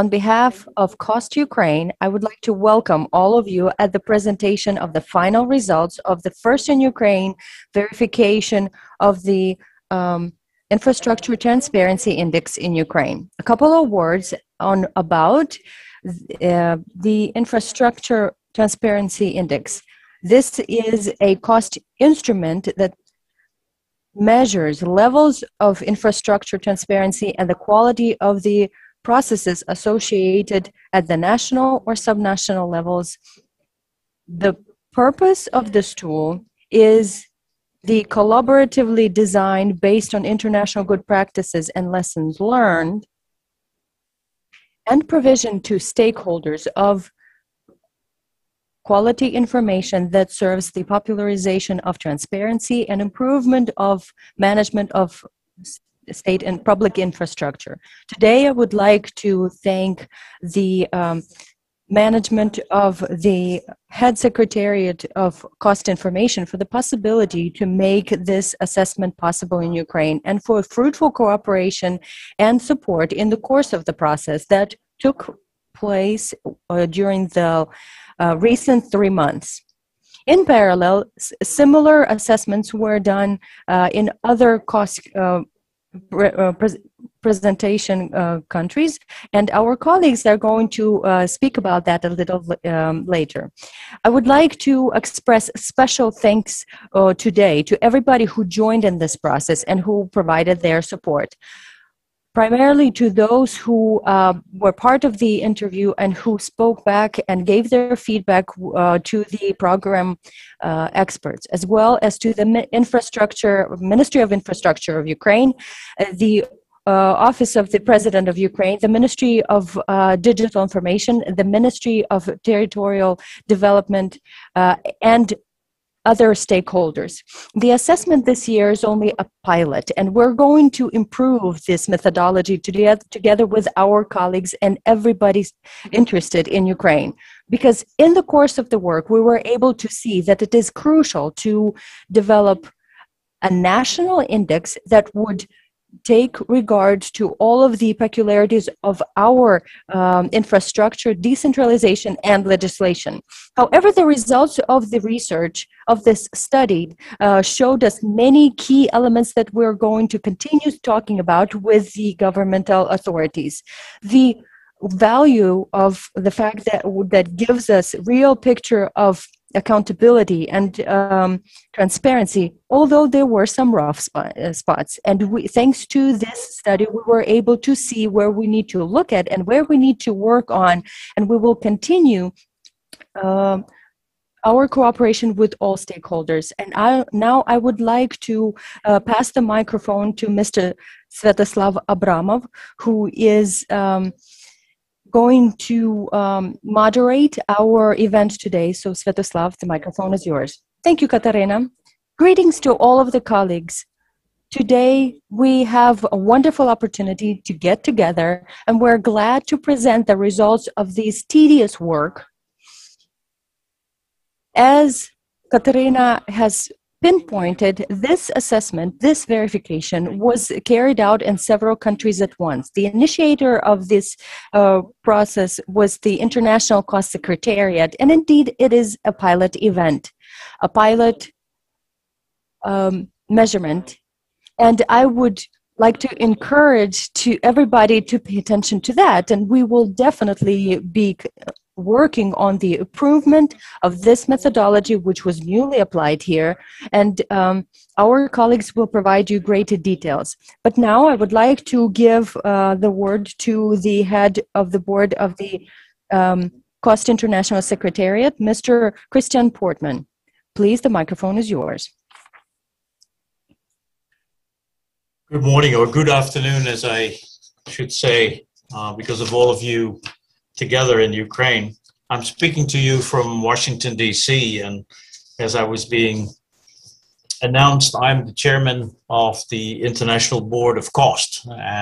On behalf of Cost Ukraine, I would like to welcome all of you at the presentation of the final results of the first in Ukraine verification of the um, Infrastructure Transparency Index in Ukraine. A couple of words on about uh, the Infrastructure Transparency Index. This is a cost instrument that measures levels of infrastructure transparency and the quality of the processes associated at the national or subnational levels. The purpose of this tool is the collaboratively designed based on international good practices and lessons learned and provision to stakeholders of quality information that serves the popularization of transparency and improvement of management of state and public infrastructure. Today, I would like to thank the um, management of the head secretariat of cost information for the possibility to make this assessment possible in Ukraine and for fruitful cooperation and support in the course of the process that took place uh, during the uh, recent three months. In parallel, similar assessments were done uh, in other cost uh, uh, presentation uh, countries, and our colleagues are going to uh, speak about that a little um, later. I would like to express special thanks today to everybody who joined in this process and who provided their support primarily to those who uh, were part of the interview and who spoke back and gave their feedback uh, to the program uh, experts, as well as to the infrastructure Ministry of Infrastructure of Ukraine, uh, the uh, Office of the President of Ukraine, the Ministry of uh, Digital Information, the Ministry of Territorial Development, and other stakeholders. The assessment this year is only a pilot, and we're going to improve this methodology together, with our colleagues and everybody interested in Ukraine. Because in the course of the work, we were able to see that it is crucial to develop a national index that would take regard to all of the peculiarities of our um, infrastructure, decentralization, and legislation. However, the results of the research of this study uh, showed us many key elements that we're going to continue talking about with the governmental authorities. The value of the fact that that gives us real picture of accountability and um, transparency, although there were some rough spot, uh, spots. And we, thanks to this study, we were able to see where we need to look at and where we need to work on, and we will continue. Um, our cooperation with all stakeholders. And I, now I would like to uh, pass the microphone to Mr. Svetoslav Abramov, who is um, going to um, moderate our event today. So, Svetoslav, the microphone is yours. Thank you, Katarina. Greetings to all of the colleagues. Today, we have a wonderful opportunity to get together, and we're glad to present the results of this tedious work. As Katarina has pinpointed this assessment, this verification was carried out in several countries at once. The initiator of this uh, process was the International Cost Secretariat, and indeed it is a pilot event, a pilot um, measurement. And I would like to encourage to everybody to pay attention to that and we will definitely be working on the improvement of this methodology, which was newly applied here, and um, our colleagues will provide you greater details. But now I would like to give uh, the word to the head of the board of the um, Cost International Secretariat, Mr. Christiaan Poortman. Please, the microphone is yours. Good morning or good afternoon, as I should say, uh, because of all of you together in Ukraine. I'm speaking to you from Washington, D.C., and as I was being announced, I'm the chairman of the International Board of Cost,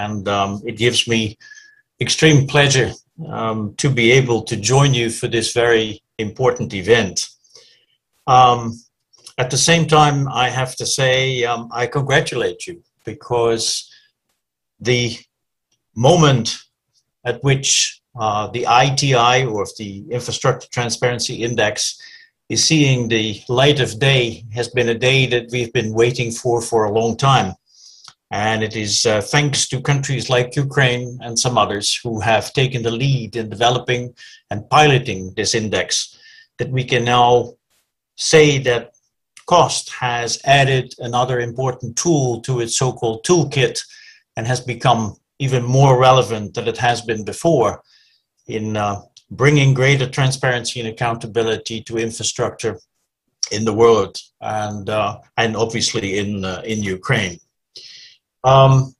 and um, it gives me extreme pleasure um, to be able to join you for this very important event. Um, at the same time, I have to say um, I congratulate you because the moment at which uh, the ITI, or the Infrastructure Transparency Index, is seeing the light of day has been a day that we've been waiting for for a long time. And it is uh, thanks to countries like Ukraine and some others who have taken the lead in developing and piloting this index that we can now say that cost has added another important tool to its so-called toolkit and has become even more relevant than it has been before in uh, bringing greater transparency and accountability to infrastructure in the world and uh, and obviously in uh, in Ukraine. Um,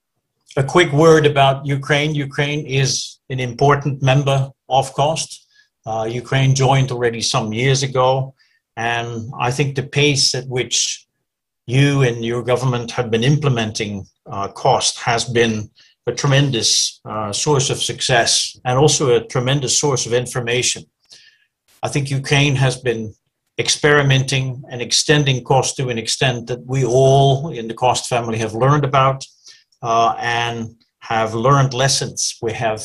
a quick word about Ukraine. Ukraine is an important member of COST. Uh, Ukraine joined already some years ago, and I think the pace at which you and your government have been implementing uh, COST has been a tremendous uh, source of success and also a tremendous source of information. I think Ukraine has been experimenting and extending cost to an extent that we all in the cost family have learned about uh, and have learned lessons we have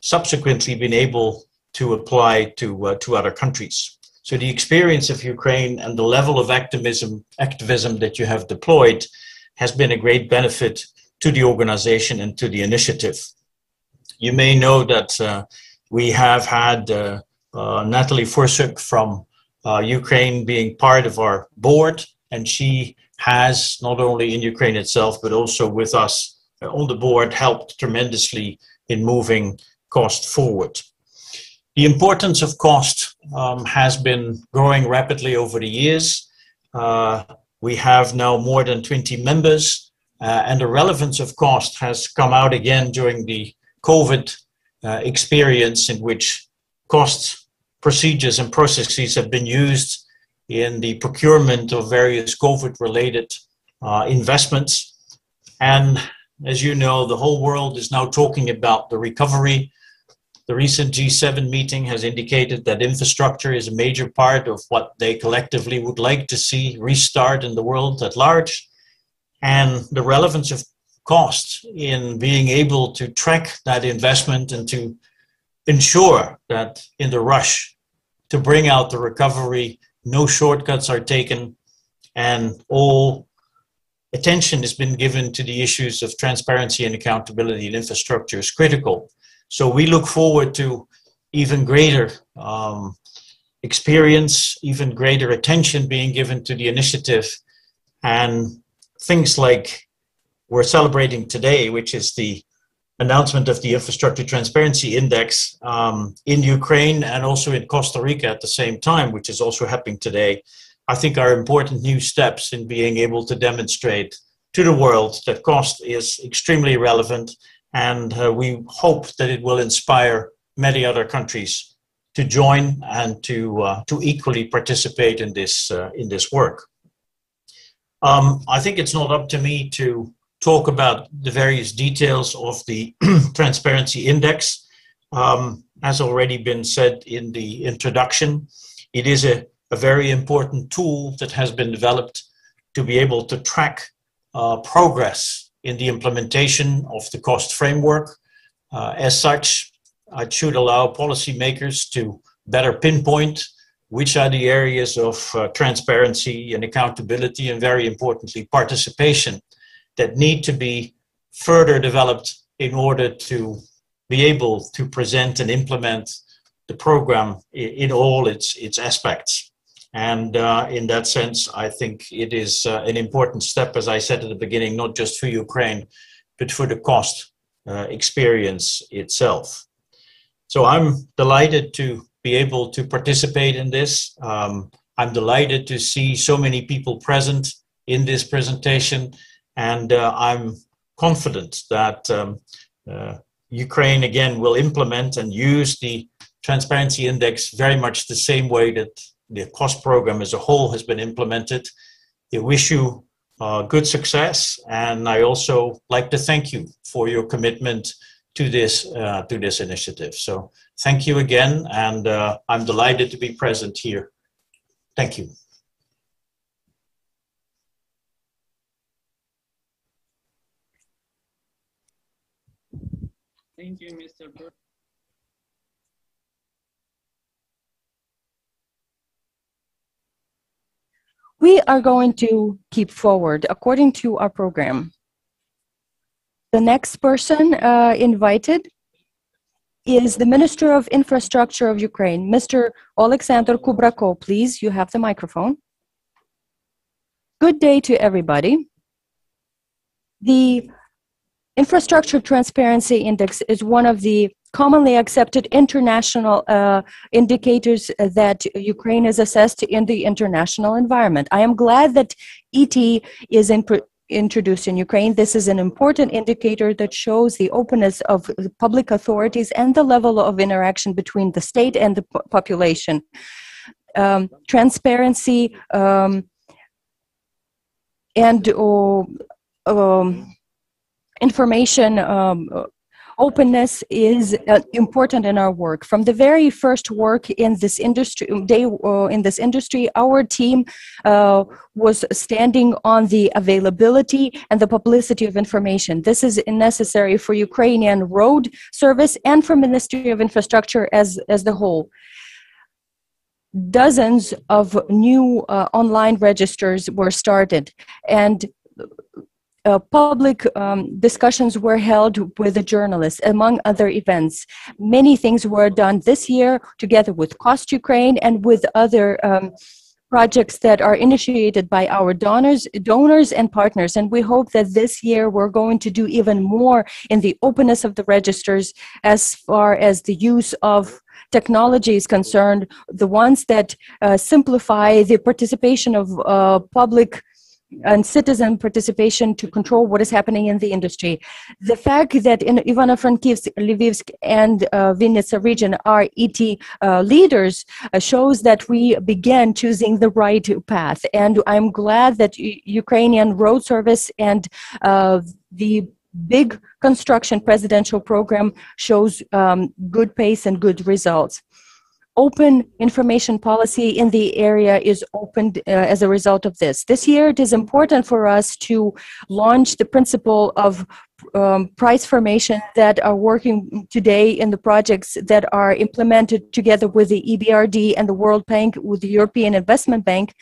subsequently been able to apply to, uh, to other countries. So the experience of Ukraine and the level of activism, activism that you have deployed has been a great benefit to the organization and to the initiative. You may know that uh, we have had uh, uh, Natalie Forsuk from uh, Ukraine being part of our board, and she has not only in Ukraine itself, but also with us on the board, helped tremendously in moving cost forward. The importance of cost um, has been growing rapidly over the years. Uh, we have now more than 20 members uh, and the relevance of cost has come out again during the COVID uh, experience, in which cost procedures and processes have been used in the procurement of various COVID related uh, investments. And as you know, the whole world is now talking about the recovery. The recent G7 meeting has indicated that infrastructure is a major part of what they collectively would like to see restart in the world at large and the relevance of cost in being able to track that investment and to ensure that in the rush to bring out the recovery, no shortcuts are taken, and all attention has been given to the issues of transparency and accountability in infrastructure is critical. So we look forward to even greater um, experience, even greater attention being given to the initiative, and things like we're celebrating today, which is the announcement of the Infrastructure Transparency Index um, in Ukraine and also in Costa Rica at the same time, which is also happening today, I think are important new steps in being able to demonstrate to the world that cost is extremely relevant. And uh, we hope that it will inspire many other countries to join and to, uh, to equally participate in this, uh, in this work. Um, I think it's not up to me to talk about the various details of the Transparency Index. Um, as already been said in the introduction, it is a, a, very important tool that has been developed to be able to track uh, progress in the implementation of the cost framework. Uh, as such, it should allow policymakers to better pinpoint which are the areas of uh, transparency and accountability, and very importantly, participation that need to be further developed in order to be able to present and implement the program in, in all its, its aspects. And uh, in that sense, I think it is uh, an important step, as I said at the beginning, not just for Ukraine, but for the cost uh, experience itself. So I'm delighted to be able to participate in this. Um, I'm delighted to see so many people present in this presentation, and uh, I'm confident that um, uh, Ukraine again will implement and use the Transparency Index very much the same way that the cost program as a whole has been implemented. I wish you uh, good success, and I also like to thank you for your commitment to this uh, to this initiative. So Thank you again, and uh, I'm delighted to be present here. Thank you. Thank you, Mr. We are going to keep forward according to our program. The next person uh, invited is the Minister of Infrastructure of Ukraine, Mr. Alexander Kubrakov. Please, you have the microphone. Good day to everybody. The Infrastructure Transparency Index is one of the commonly accepted international uh, indicators that Ukraine is assessed in the international environment. I am glad that ET is in introduced in Ukraine. This is an important indicator that shows the openness of public authorities and the level of interaction between the state and the population. Um, transparency um, and uh, um, information um, openness is uh, important in our work. From the very first work in this industry, day uh, in this industry, our team uh, was standing on the availability and the publicity of information. This is necessary for Ukrainian road service and for Ministry of Infrastructure as as the whole dozens of new uh, online registers were started and uh, public um, discussions were held with the journalists, among other events. Many things were done this year together with Cost Ukraine and with other um, projects that are initiated by our donors, donors and partners. And we hope that this year we're going to do even more in the openness of the registers as far as the use of technology is concerned, the ones that uh, simplify the participation of uh, public and citizen participation to control what is happening in the industry. The fact that in Ivano-Frankivsk, Lvivsk, and uh, Vinnytsia region are ET uh, leaders uh, shows that we began choosing the right path. And I'm glad that U- Ukrainian road service and uh, the big construction presidential program shows um, good pace and good results open information policy in the area is opened uh, as a result of this. This year, it is important for us to launch the principle of um, price formation that are working today in the projects that are implemented together with the EBRD and the World Bank, with the European Investment Bank.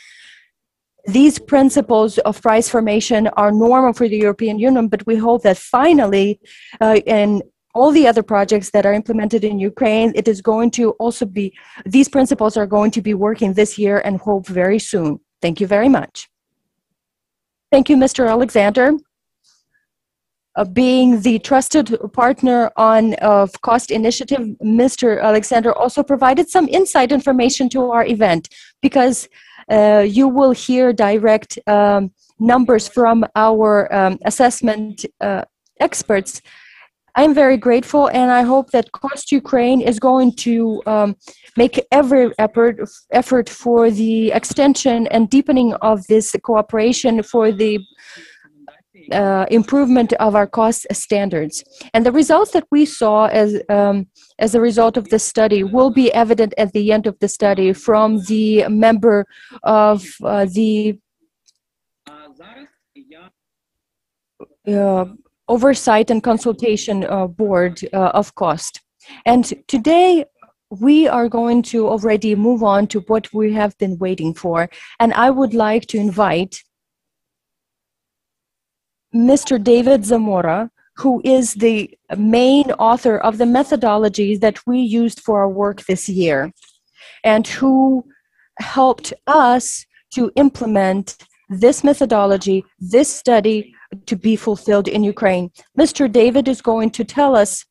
These principles of price formation are normal for the European Union, but we hope that finally, uh, in all the other projects that are implemented in Ukraine, it is going to also be, these principles are going to be working this year and hope very soon. Thank you very much. Thank you, Mr. Alexander. Uh, being the trusted partner on of cost initiative, Mr. Alexander also provided some inside information to our event because uh, you will hear direct um, numbers from our um, assessment uh, experts I'm very grateful, and I hope that Cost Ukraine is going to um, make every effort, effort for the extension and deepening of this cooperation for the uh, improvement of our cost standards. And the results that we saw as um, as a result of this study will be evident at the end of the study from the member of uh, the uh, oversight and consultation uh, board uh, of cost. And today we are going to already move on to what we have been waiting for. And I would like to invite Mr. David Zamora, who is the main author of the methodology that we used for our work this year, and who helped us to implement this methodology, this study, to be fulfilled in Ukraine. Mr. David is going to tell us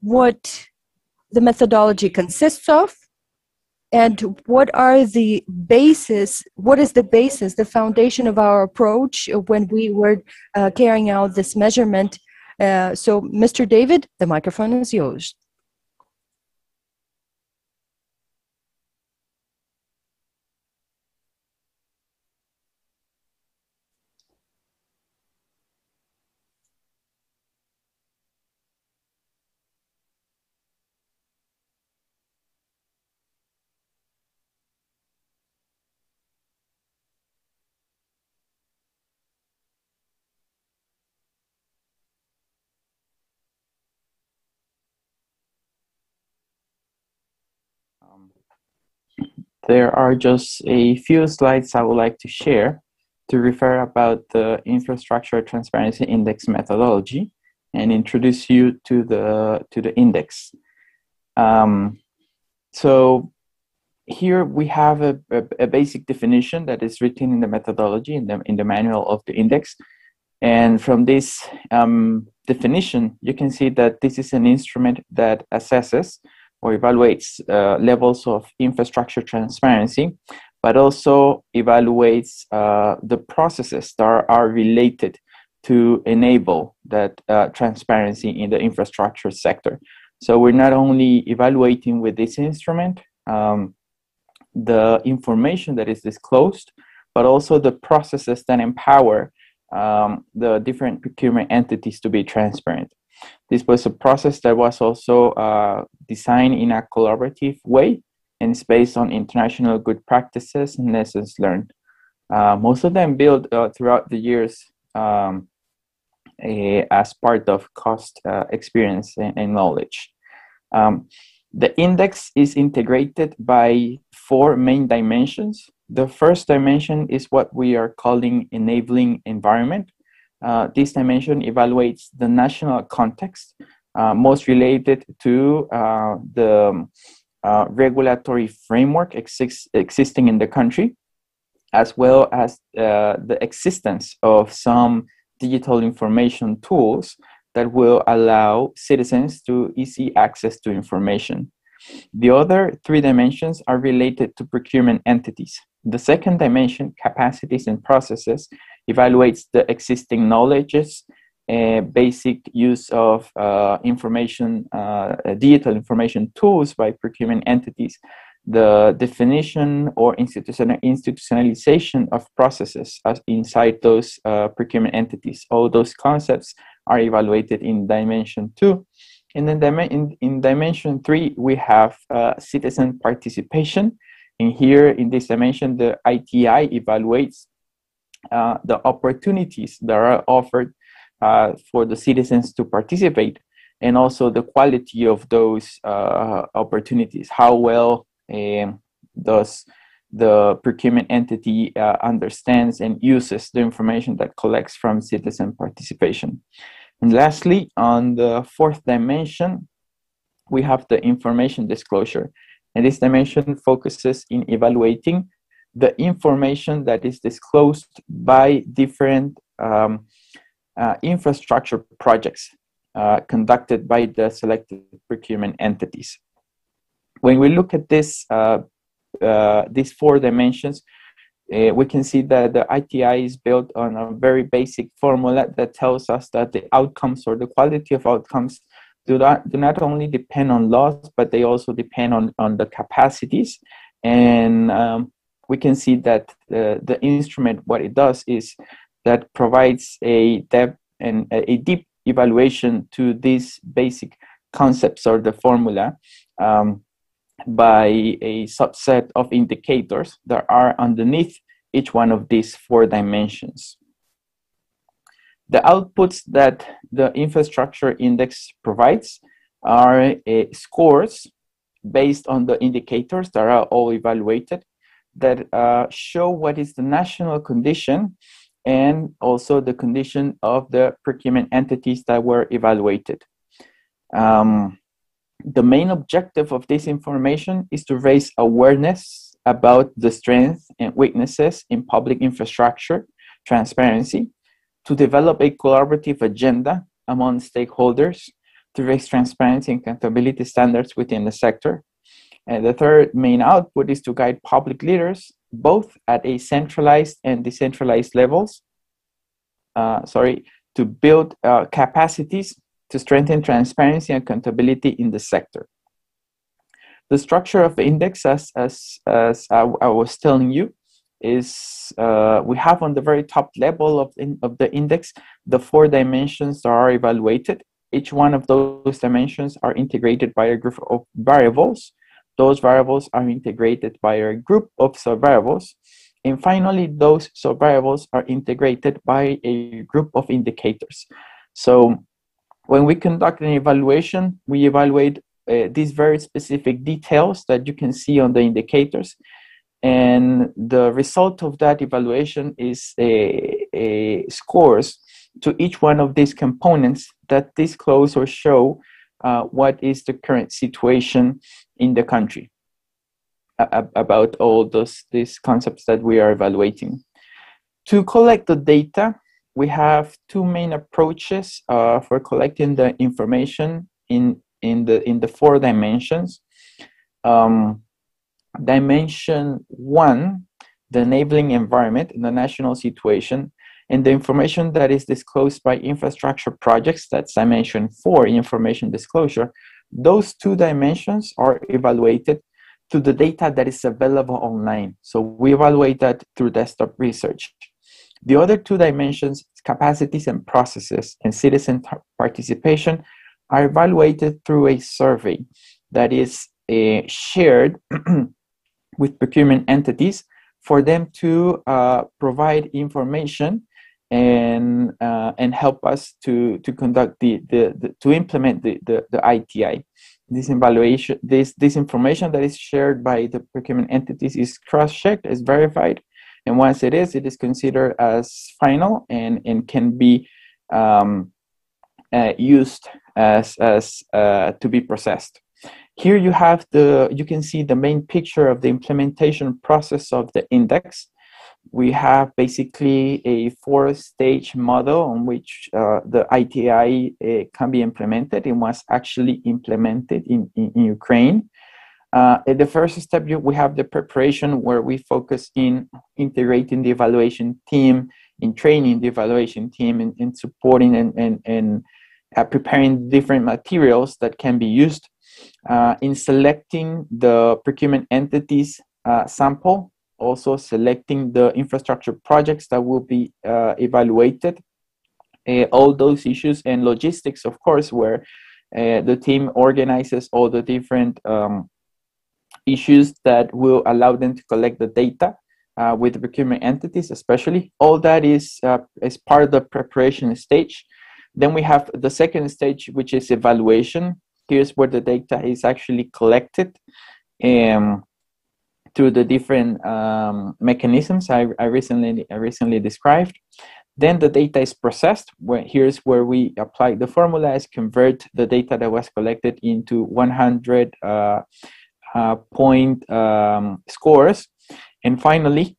what the methodology consists of and what are the basis what is the basis the foundation of our approach when we were uh, carrying out this measurement uh, so mr david the microphone is yours there are just a few slides I would like to share to refer about the Infrastructure Transparency Index methodology and introduce you to the to the index. Um, so here we have a, a, a, basic definition that is written in the methodology in the in the manual of the index, and from this um, definition, you can see that this is an instrument that assesses or evaluates uh, levels of infrastructure transparency, but also evaluates uh, the processes that are, related to enable that uh, transparency in the infrastructure sector. So we're not only evaluating with this instrument um, the information that is disclosed, but also the processes that empower um, the different procurement entities to be transparent. This was a process that was also uh, designed in a collaborative way and is based on international good practices and lessons learned. Uh, most of them built uh, throughout the years um, a, as part of cost uh, experience and, and knowledge. Um, the index is integrated by four main dimensions. The first dimension is what we are calling enabling environment. Uh, this dimension evaluates the national context, uh, most related to uh, the uh, regulatory framework exist, existing in the country, as well as the existence of some digital information tools that will allow citizens to easy access to information. The other three dimensions are related to procurement entities. The second dimension, capacities and processes, evaluates the existing knowledges, uh, basic use of uh, information, uh, digital information tools by procurement entities, the definition or institutional, institutionalization of processes inside those uh, procurement entities. All those concepts are evaluated in dimension two. And then in, in dimension three, we have uh, citizen participation. And here in this dimension, the ITI evaluates uh, the opportunities that are offered uh, for the citizens to participate and also the quality of those uh, opportunities. How well um, does the procurement entity uh, understands and uses the information that collects from citizen participation. And lastly, on the fourth dimension, we have the information disclosure. And this dimension focuses in evaluating the information that is disclosed by different um, uh, infrastructure projects uh, conducted by the selected procurement entities. When we look at this, uh, uh these four dimensions, uh, we can see that the ITI is built on a very basic formula that tells us that the outcomes or the quality of outcomes do not, do not only depend on laws, but they also depend on, on the capacities. And um, we can see that the, the instrument, what it does is that provides a depth and a deep evaluation to these basic concepts or the formula. Um, by a subset of indicators that are underneath each one of these four dimensions. The outputs that the infrastructure index provides are uh, scores based on the indicators that are all evaluated that uh, show what is the national condition and also the condition of the procurement entities that were evaluated. Um, the main objective of this information is to raise awareness about the strengths and weaknesses in public infrastructure transparency, to develop a collaborative agenda among stakeholders to raise transparency and accountability standards within the sector. And the third main output is to guide public leaders both at a centralized and decentralized levels. Uh, sorry, to build uh, capacities to strengthen transparency and accountability in the sector. The structure of the index, as, as, as I, I was telling you, is uh, we have on the very top level of, in, of the index the four dimensions that are evaluated. Each one of those dimensions are integrated by a group of variables. Those variables are integrated by a group of sub-variables. And finally, those sub-variables are integrated by a group of indicators. So when we conduct an evaluation, we evaluate uh, these very specific details that you can see on the indicators. and the result of that evaluation is a, a scores to each one of these components that disclose or show uh, what is the current situation in the country about all those these concepts that we are evaluating. To collect the data, we have two main approaches uh, for collecting the information in in the in the four dimensions. Um, dimension one, the enabling environment in the national situation, and the information that is disclosed by infrastructure projects, that's dimension four, information disclosure, those two dimensions are evaluated to the data that is available online. So we evaluate that through desktop research. The other two dimensions, capacities and processes, and citizen participation, are evaluated through a survey that is uh, shared with procurement entities for them to uh, provide information and uh, and help us to to conduct the, the, the to implement the, the, the ITI. This evaluation, this this information that is shared by the procurement entities is cross-checked, is verified, and once it is, it is considered as final and and can be um, uh, used as as uh, to be processed. Here you have the, you can see the main picture of the implementation process of the index. We have basically a four stage model on which uh, the ITI uh, can be implemented and was actually implemented in, in, in Ukraine. Uh, at the first step, we have the preparation where we focus in integrating the evaluation team, in training the evaluation team, in supporting and, and, and uh, preparing different materials that can be used uh, in selecting the procurement entities uh, sample, also selecting the infrastructure projects that will be uh, evaluated, uh, all those issues and logistics, of course, where uh, the team organizes all the different um, issues that will allow them to collect the data uh, with the procurement entities, especially. All that is, is part of the preparation stage. Then we have the second stage, which is evaluation, here's where the data is actually collected um, through the different um, mechanisms I, I, recently I recently described. Then the data is processed. Where here's where we apply the formulas, convert the data that was collected into 100 uh, uh, point um, scores, and finally,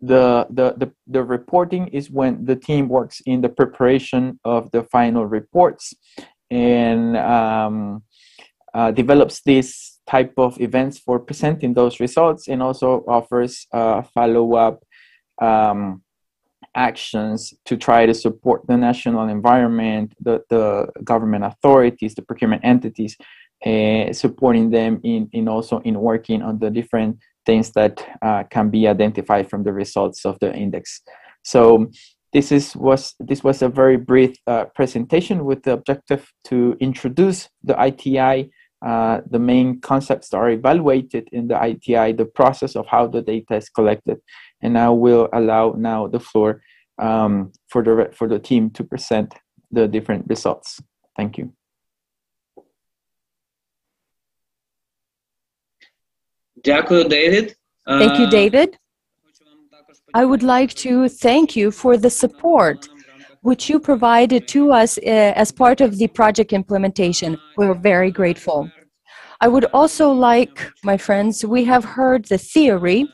the, the the the reporting is when the team works in the preparation of the final reports, and um, uh, develops this type of events for presenting those results and also offers uh, follow-up um, actions to try to support the national environment, the, the government authorities, the procurement entities, uh, supporting them in, in also in working on the different things that uh, can be identified from the results of the index. So this is was this was a very brief uh, presentation with the objective to introduce the ITI uh, the main concepts are evaluated in the ITI, the process of how the data is collected. And I will allow now the floor um, for, the, for the team to present the different results. Thank you. Thank you, David. Thank you, David. I would like to thank you for the support which you provided to us uh, as part of the project implementation. We're very grateful. I would also like, my friends, we have heard the theory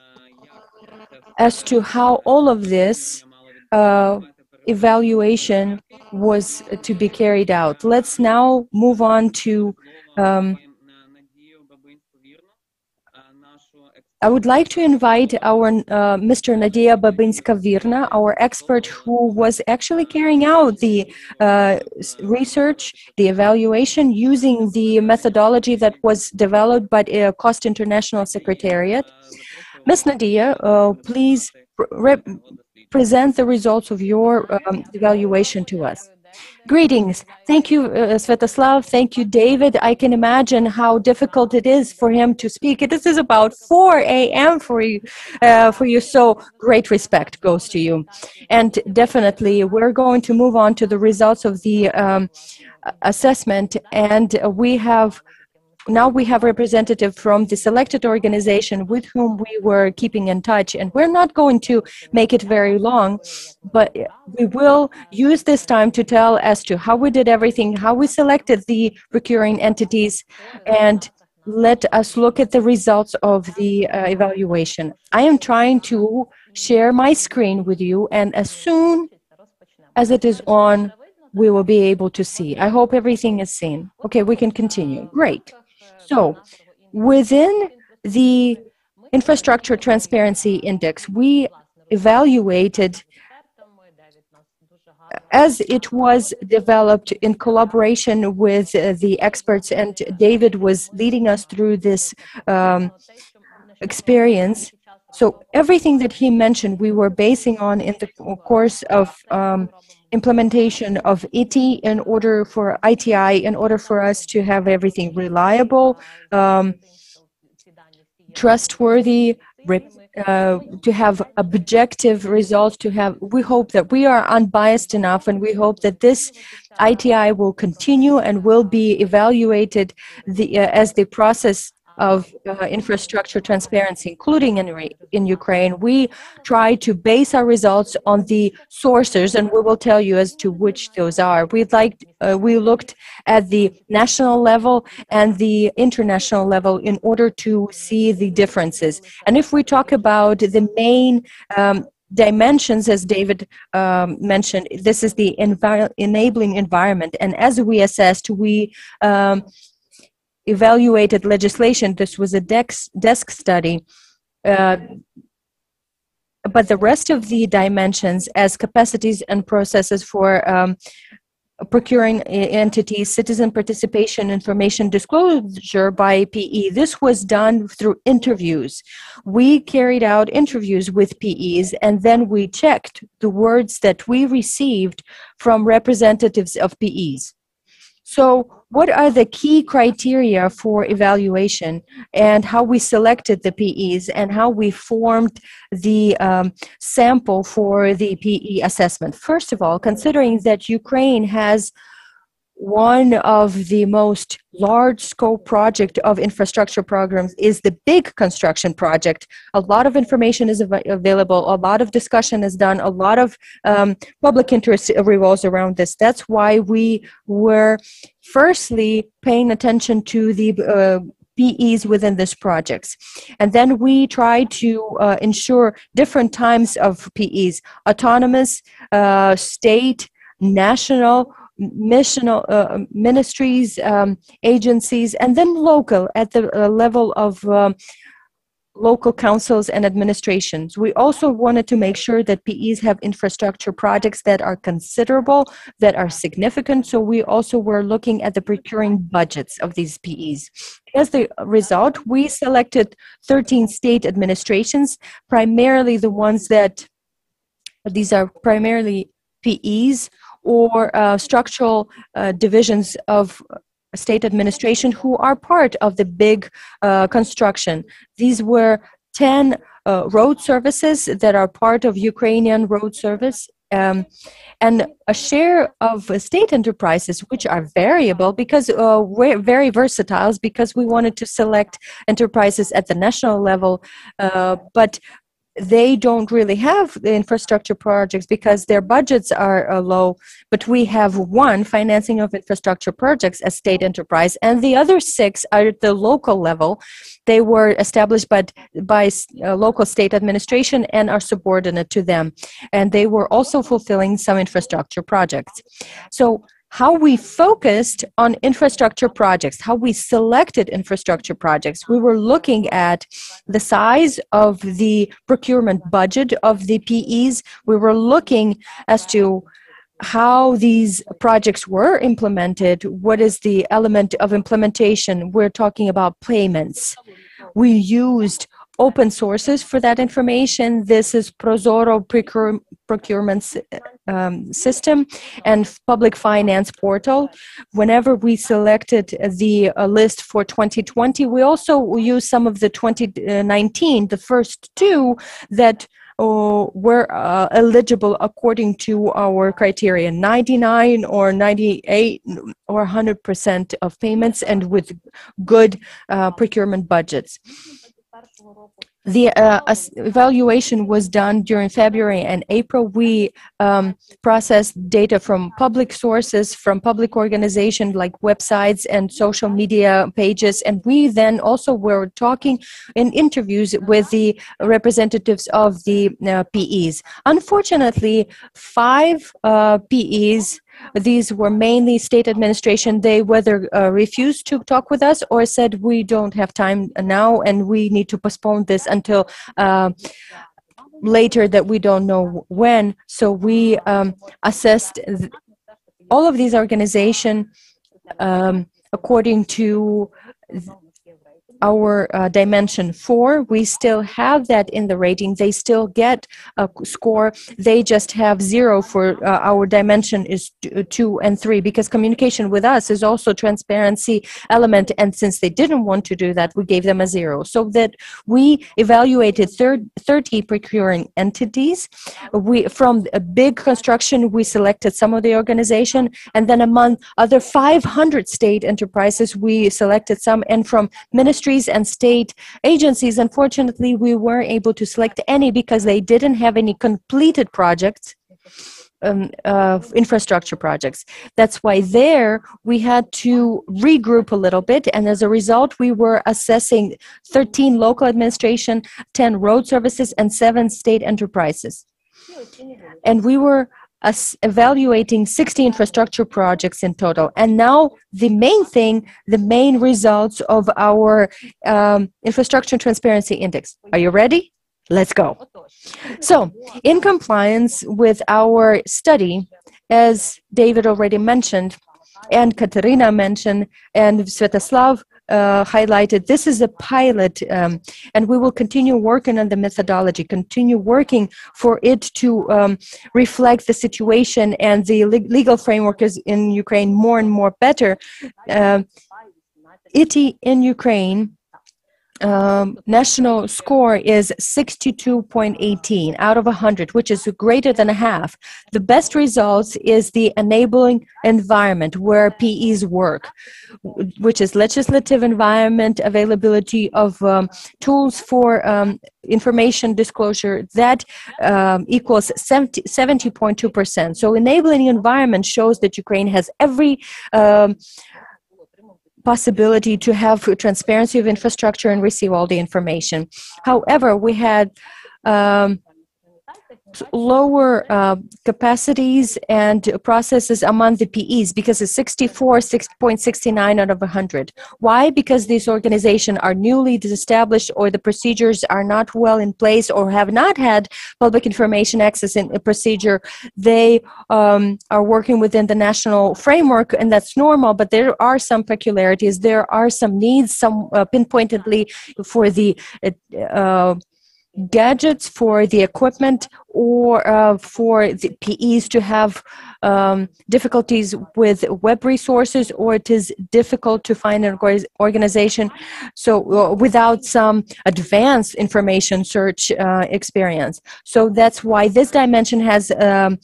as to how all of this uh, evaluation was to be carried out. Let's now move on to um, I would like to invite our uh, Mr. Nadia Babinska-Virna, our expert who was actually carrying out the uh, research, the evaluation using the methodology that was developed by the uh, Cost International Secretariat. Ms. Nadia, uh, please present the results of your um, evaluation to us. Greetings. Thank you, uh, Svetoslav. Thank you, David. I can imagine how difficult it is for him to speak. This is about 4 a.m. for you, uh, for you. So great respect goes to you. And definitely, we're going to move on to the results of the um, assessment. And we have now we have representative from the selected organization with whom we were keeping in touch and we're not going to make it very long but we will use this time to tell as to how we did everything how we selected the procuring entities and let us look at the results of the uh, evaluation i am trying to share my screen with you and as soon as it is on we will be able to see. I hope everything is seen. Okay, we can continue. Great. So, within the Infrastructure Transparency Index, we evaluated as it was developed in collaboration with uh, the experts, and David was leading us through this um, experience. So everything that he mentioned, we were basing on in the course of um, implementation of ITI in order for ITI in order for us to have everything reliable, um, trustworthy, uh, to have objective results. To have, we hope that we are unbiased enough, and we hope that this ITI will continue and will be evaluated the, uh, as the process of uh, infrastructure transparency, including in, in Ukraine, we try to base our results on the sources, and we will tell you as to which those are. We like uh, we looked at the national level and the international level in order to see the differences. And if we talk about the main um, dimensions, as David um, mentioned, this is the enabling environment. And as we assessed, we um, evaluated legislation. This was a desk, desk study. Uh, but the rest of the dimensions as capacities and processes for um, procuring entities, citizen participation, information disclosure by PE. This was done through interviews. We carried out interviews with PEs and then we checked the words that we received from representatives of PEs. So, what are the key criteria for evaluation and how we selected the PEs and how we formed the um, sample for the PE assessment? First of all, considering that Ukraine has one of the most large scope project of infrastructure programs is the big construction project. A lot of information is av- available a lot of discussion is done a lot of um, public interest revolves around this. That's why we were firstly paying attention to the uh, PEs within this projects. And then we try to uh, ensure different types of PEs, autonomous, uh, state, national, missional uh, ministries, um, agencies, and then local at the uh, level of um, local councils and administrations. We also wanted to make sure that PEs have infrastructure projects that are considerable, that are significant. So we also were looking at the procuring budgets of these PEs. As the result, we selected 13 state administrations, primarily the ones that these are primarily PEs or uh, structural uh, divisions of state administration who are part of the big uh, construction. These were 10 uh, road services that are part of Ukrainian road service. Um, and a share of state enterprises, which are variable because uh, we're very versatile, because we wanted to select enterprises at the national level, uh, but they don't really have the infrastructure projects because their budgets are uh, low but we have one financing of infrastructure projects as state enterprise and the other six are at the local level. They were established by, by uh, local state administration and are subordinate to them and they were also fulfilling some infrastructure projects. So how we focused on infrastructure projects, how we selected infrastructure projects. We were looking at the size of the procurement budget of the PEs. We were looking as to how these projects were implemented. What is the element of implementation? We're talking about payments. We used open sources for that information. This is Prozoro procurement um, system and public finance portal. Whenever we selected the uh, list for 2020, we also used some of the 2019, the first two that uh, were uh, eligible according to our criteria 99 or 98 or 100% of payments and with good uh, procurement budgets. The uh, evaluation was done during February and April. We um, processed data from public sources, from public organizations like websites and social media pages, and we then also were talking in interviews with the representatives of the uh, PEs. Unfortunately, five uh, PEs these were mainly state administration. They whether uh, refused to talk with us or said we don't have time now and we need to postpone this until uh, later that we don't know when. So we um, assessed th- all of these organizations um, according to th- our uh, dimension four, we still have that in the rating. They still get a score. They just have zero for uh, our dimension is two and three because communication with us is also transparency element. And since they didn't want to do that, we gave them a zero. So that we evaluated thir- 30 procuring entities. We from a big construction, we selected some of the organization, and then among other 500 state enterprises, we selected some, and from ministries and state agencies, unfortunately, we weren't able to select any because they didn't have any completed projects. Um, uh, infrastructure projects. That's why there we had to regroup a little bit, and as a result, we were assessing 13 local administration, 10 road services, and seven state enterprises. And we were evaluating 60 infrastructure projects in total. And now the main thing, the main results of our um, infrastructure transparency index. Are you ready? Let's go. So, in compliance with our study, as David already mentioned, and Katerina mentioned, and Svetoslav uh, highlighted, this is a pilot, um, and we will continue working on the methodology, continue working for it to um, reflect the situation and the le- legal framework is in Ukraine more and more better. Um ITI in Ukraine um, national score is 62.18 out of 100, which is greater than a half. The best results is the enabling environment where PEs work, which is legislative environment, availability of um, tools for um, information disclosure, that um, equals 70.2%. So enabling environment shows that Ukraine has every um, possibility to have transparency of infrastructure and receive all the information. However, we had um, lower uh, capacities and processes among the PEs because it's 64, 6.69 out of 100. Why? Because these organizations are newly established or the procedures are not well in place or have not had public information access in a procedure. They um, are working within the national framework and that's normal, but there are some peculiarities. There are some needs, some uh, pinpointedly for the uh, gadgets for the equipment or uh, for the PEs to have um, difficulties with web resources or it is difficult to find an organization so uh, without some advanced information search uh, experience. So that's why this dimension has um,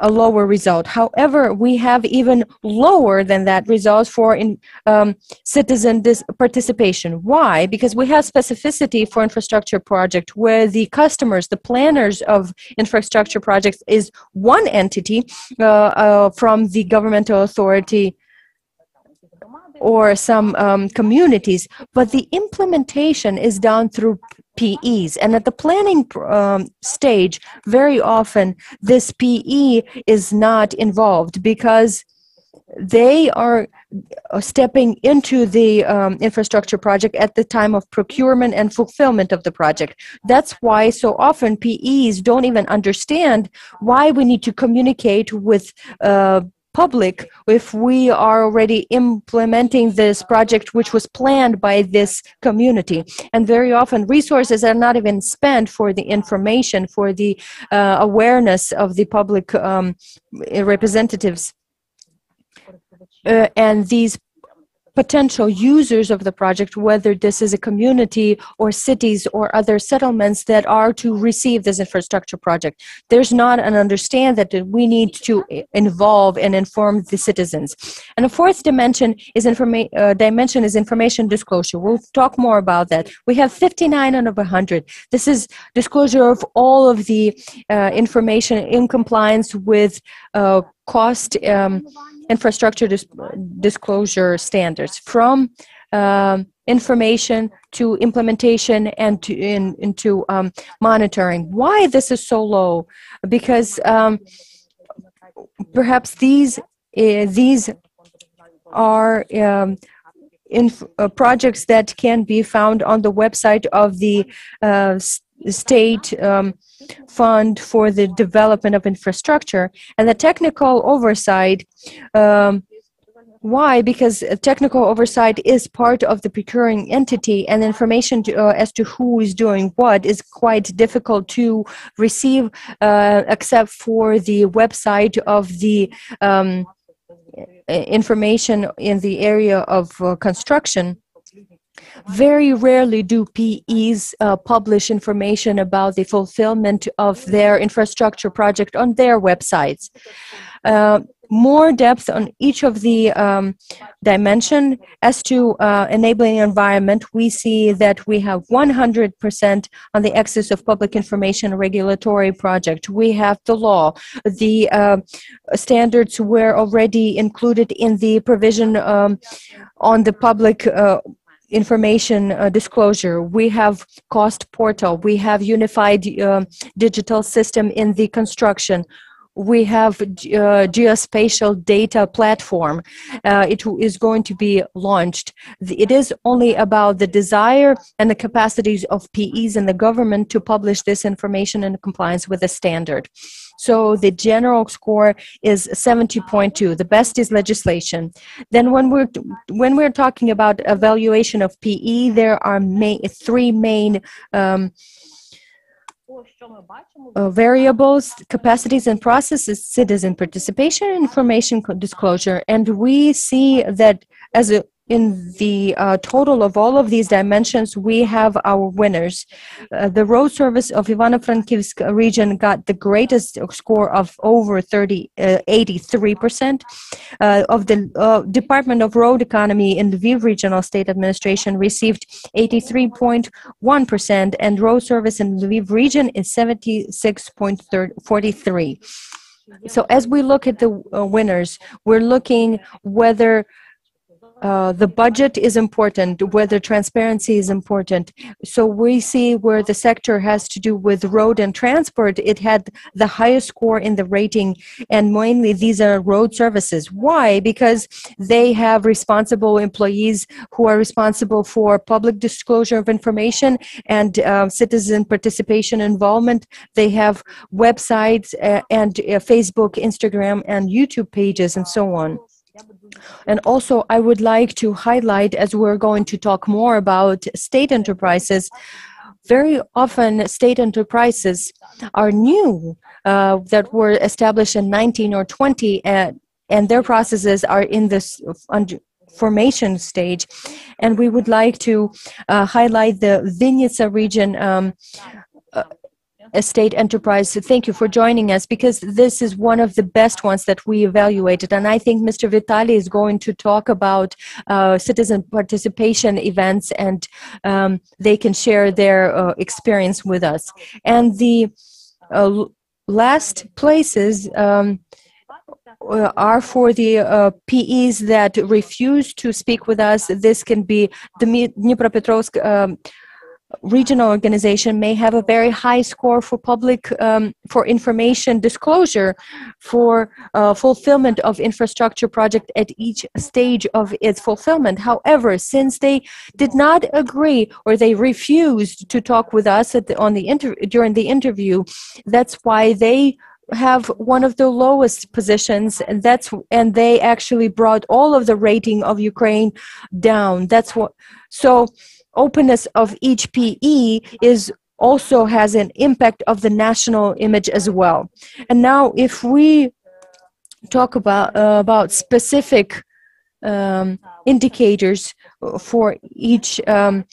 a lower result. However, we have even lower than that results for in, um, citizen dis- participation. Why? Because we have specificity for infrastructure project where the customers, the planners of infrastructure projects is one entity uh, uh, from the governmental authority or some um, communities, but the implementation is done through PEs. And at the planning um, stage, very often this PE is not involved because they are uh, stepping into the um, infrastructure project at the time of procurement and fulfillment of the project. That's why so often PEs don't even understand why we need to communicate with uh, public if we are already implementing this project which was planned by this community. And very often resources are not even spent for the information for the uh, awareness of the public um, representatives. Uh, and these potential users of the project, whether this is a community or cities or other settlements that are to receive this infrastructure project. There's not an understand that we need to involve and inform the citizens. And a fourth dimension is informa- uh, dimension is information disclosure. We'll talk more about that. We have 59 out of 100. This is disclosure of all of the uh, information in compliance with uh, CoST um, infrastructure dis- disclosure standards from um, information to implementation and to in, into um, monitoring. Why this is so low? Because um, perhaps these uh, these are um, in uh, projects that can be found on the website of the uh, state um, fund for the development of infrastructure and the technical oversight um, why? Because technical oversight is part of the procuring entity and information to, uh, as to who is doing what is quite difficult to receive uh, except for the website of the um, information in the area of uh, construction very rarely do PEs uh, publish information about the fulfillment of their infrastructure project on their websites. Uh, more depth on each of the um, dimension as to uh, enabling environment we see that we have 100% on the access of public information regulatory project we have the law the uh, standards were already included in the provision um, on the public uh, information uh, disclosure. We have CoST portal. We have unified uh, digital system in the construction. We have uh, geospatial data platform. Uh, it is going to be launched. It is only about the desire and the capacities of PEs and the government to publish this information in compliance with the standard. So the general score is 70.2. The best is legislation. Then when we're when we're talking about evaluation of PE, there are three main um, uh, variables, capacities and processes, citizen participation, information disclosure. And we see that as a in the uh, total of all of these dimensions, we have our winners. Uh, the road service of Ivano-Frankivsk region got the greatest score of over 30, uh, 83%. Uh, of the uh, Department of Road Economy in the Lviv Regional State Administration received 83.1%, and road service in the Lviv region is 76.43. So as we look at the uh, winners, we're looking whether uh, the budget is important, whether transparency is important. So we see where the sector has to do with road and transport, it had the highest score in the rating, and mainly these are road services. Why? Because they have responsible employees who are responsible for public disclosure of information and uh, citizen participation involvement. They have websites uh, and uh, Facebook, Instagram, and YouTube pages, and so on. And also, I would like to highlight, as we're going to talk more about state enterprises, very often state enterprises are new uh, that were established in 19 or 20 and, and their processes are in this formation stage. And we would like to uh, highlight the Vinnytsia region um, uh, Estate Enterprise. Thank you for joining us because this is one of the best ones that we evaluated. And I think Mr. Vitali is going to talk about uh, citizen participation events and um, they can share their uh, experience with us. And the uh, last places um, uh, are for the uh, PEs that refuse to speak with us. This can be the Dnipropetrovsk um, regional organization may have a very high score for public um, for information disclosure for uh, fulfillment of infrastructure project at each stage of its fulfillment. However since they did not agree or they refused to talk with us the, on the inter- during the interview that's why they have one of the lowest positions and that's and they actually brought all of the rating of ukraine down. That's what so openness of each PE is also has an impact of the national image as well. And now, if we talk about uh, about specific um, indicators for each um,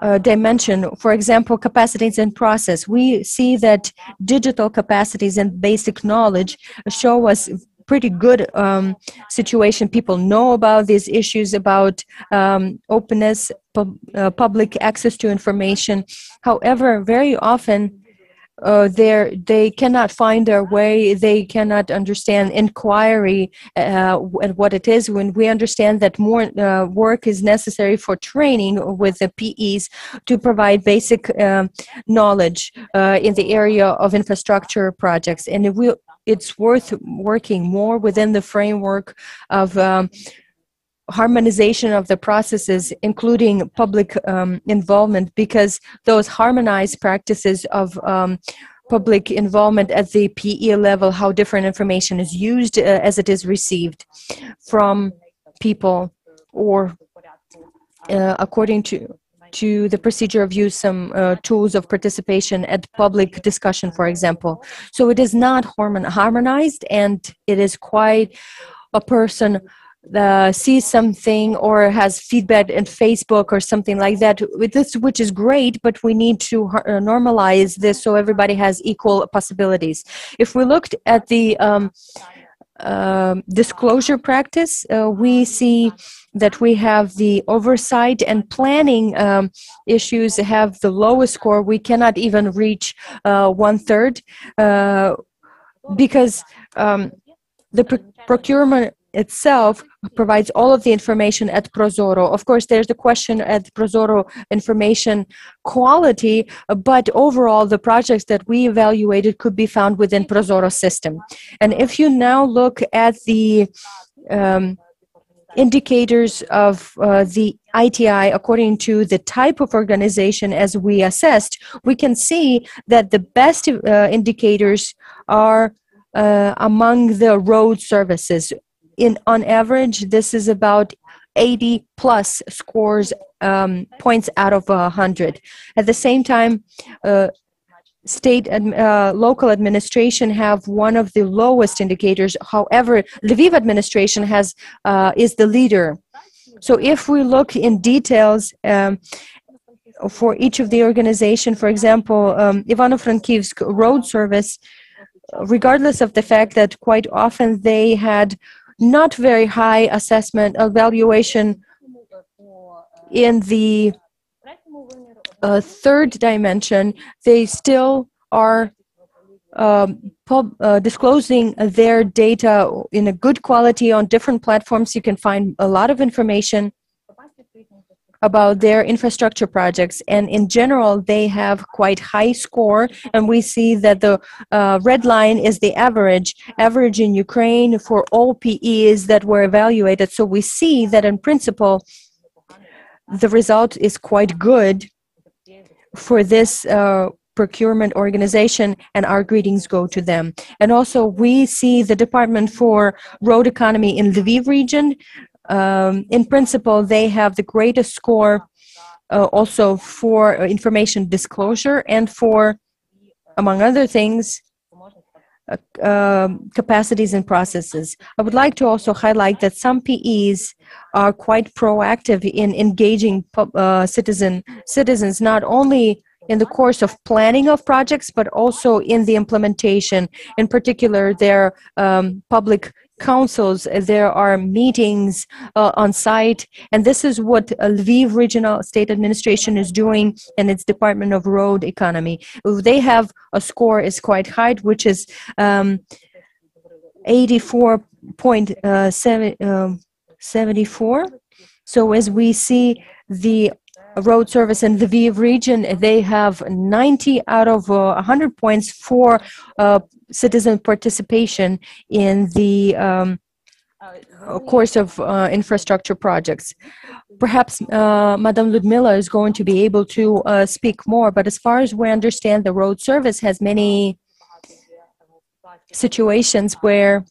uh, dimension. For example, capacities and process. We see that digital capacities and basic knowledge show us pretty good um, situation. People know about these issues about um, openness, pub, uh, public access to information. However, very often uh, they cannot find their way they cannot understand inquiry uh, and what it is when we understand that more uh, work is necessary for training with the PEs to provide basic um, knowledge uh, in the area of infrastructure projects and will it's worth working more within the framework of um, harmonization of the processes, including public um, involvement, because those harmonized practices of um, public involvement at the PE level, how different information is used uh, as it is received from people, or uh, according to to the procedure of use some uh, tools of participation at public discussion, for example. So it is not harmonized, and it is quite a person uh, sees something or has feedback in Facebook or something like that, this, which is great, but we need to uh, normalize this so everybody has equal possibilities. If we looked at the um, uh, disclosure practice, uh, we see that we have the oversight and planning um, issues have the lowest score. We cannot even reach uh, one third uh, because um, the pr- procurement itself provides all of the information at Prozoro. Of course, there's the question at Prozoro information quality, but overall, the projects that we evaluated could be found within Prozoro system. And if you now look at the um, indicators of uh, the ITI according to the type of organization as we assessed, we can see that the best uh, indicators are uh, among the road services in on average, this is about 80 plus scores um, points out of 100. At the same time, uh, state and uh, local administration have one of the lowest indicators. However, Lviv administration has uh, is the leader. So if we look in details. Um, for each of the organization, for example, um, Ivano-Frankivsk Road Service, regardless of the fact that quite often they had not very high assessment evaluation in the uh, third dimension, they still are um, pub, uh, disclosing their data in a good quality on different platforms. You can find a lot of information about their infrastructure projects. And in general they have quite high score. And we see that the uh, red line is the average average in ukraine for all pes that were evaluated. So we see that in principle the result is quite good for this uh, procurement organization and our greetings go to them. And also we see the department for road economy in lviv region. Um, in principle, they have the greatest score uh, also for information disclosure and for, among other things, uh, um, capacities and processes. I would like to also highlight that some PEs are quite proactive in engaging uh, citizen citizens, not only in the course of planning of projects, but also in the implementation. In particular, their um, public councils, there are meetings uh, on site, and this is what Lviv Regional State Administration is doing in its Department of Road Economy. They have a score is quite high, which is um, 84.74. Uh, um, so as we see the road service in the Lviv region, they have 90 out of uh, 100 points for uh, citizen participation in the um, course of uh, infrastructure projects. Perhaps uh, Madam Ludmila is going to be able to uh, speak more, but as far as we understand, the road service has many situations where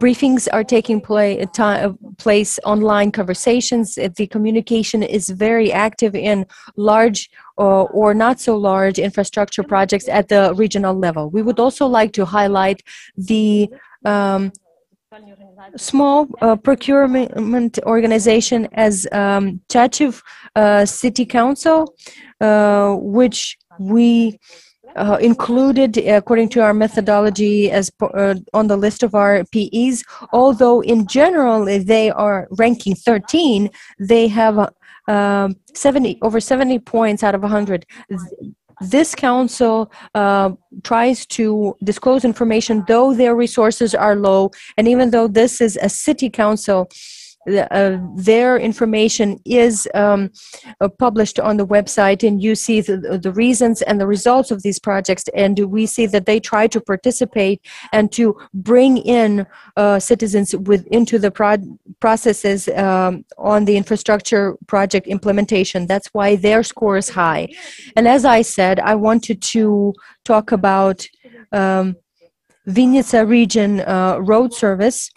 briefings are taking play, uh, place online conversations. The communication is very active in large uh, or not so large infrastructure projects at the regional level. We would also like to highlight the um, small uh, procurement organization as um, Chachiv uh, City Council, uh, which we uh, included according to our methodology as uh, on the list of our PEs. Although in general they are ranking 13, they have um, 70 over 70 points out of 100 this council uh, tries to disclose information though their resources are low and even though this is a city council uh, their information is um, uh, published on the website and you see the, the reasons and the results of these projects. And we see that they try to participate and to bring in uh, citizens with into the pro- processes um, on the infrastructure project implementation. That's why their score is high. And as i said i wanted to talk about um, Vinnytsia region uh, road service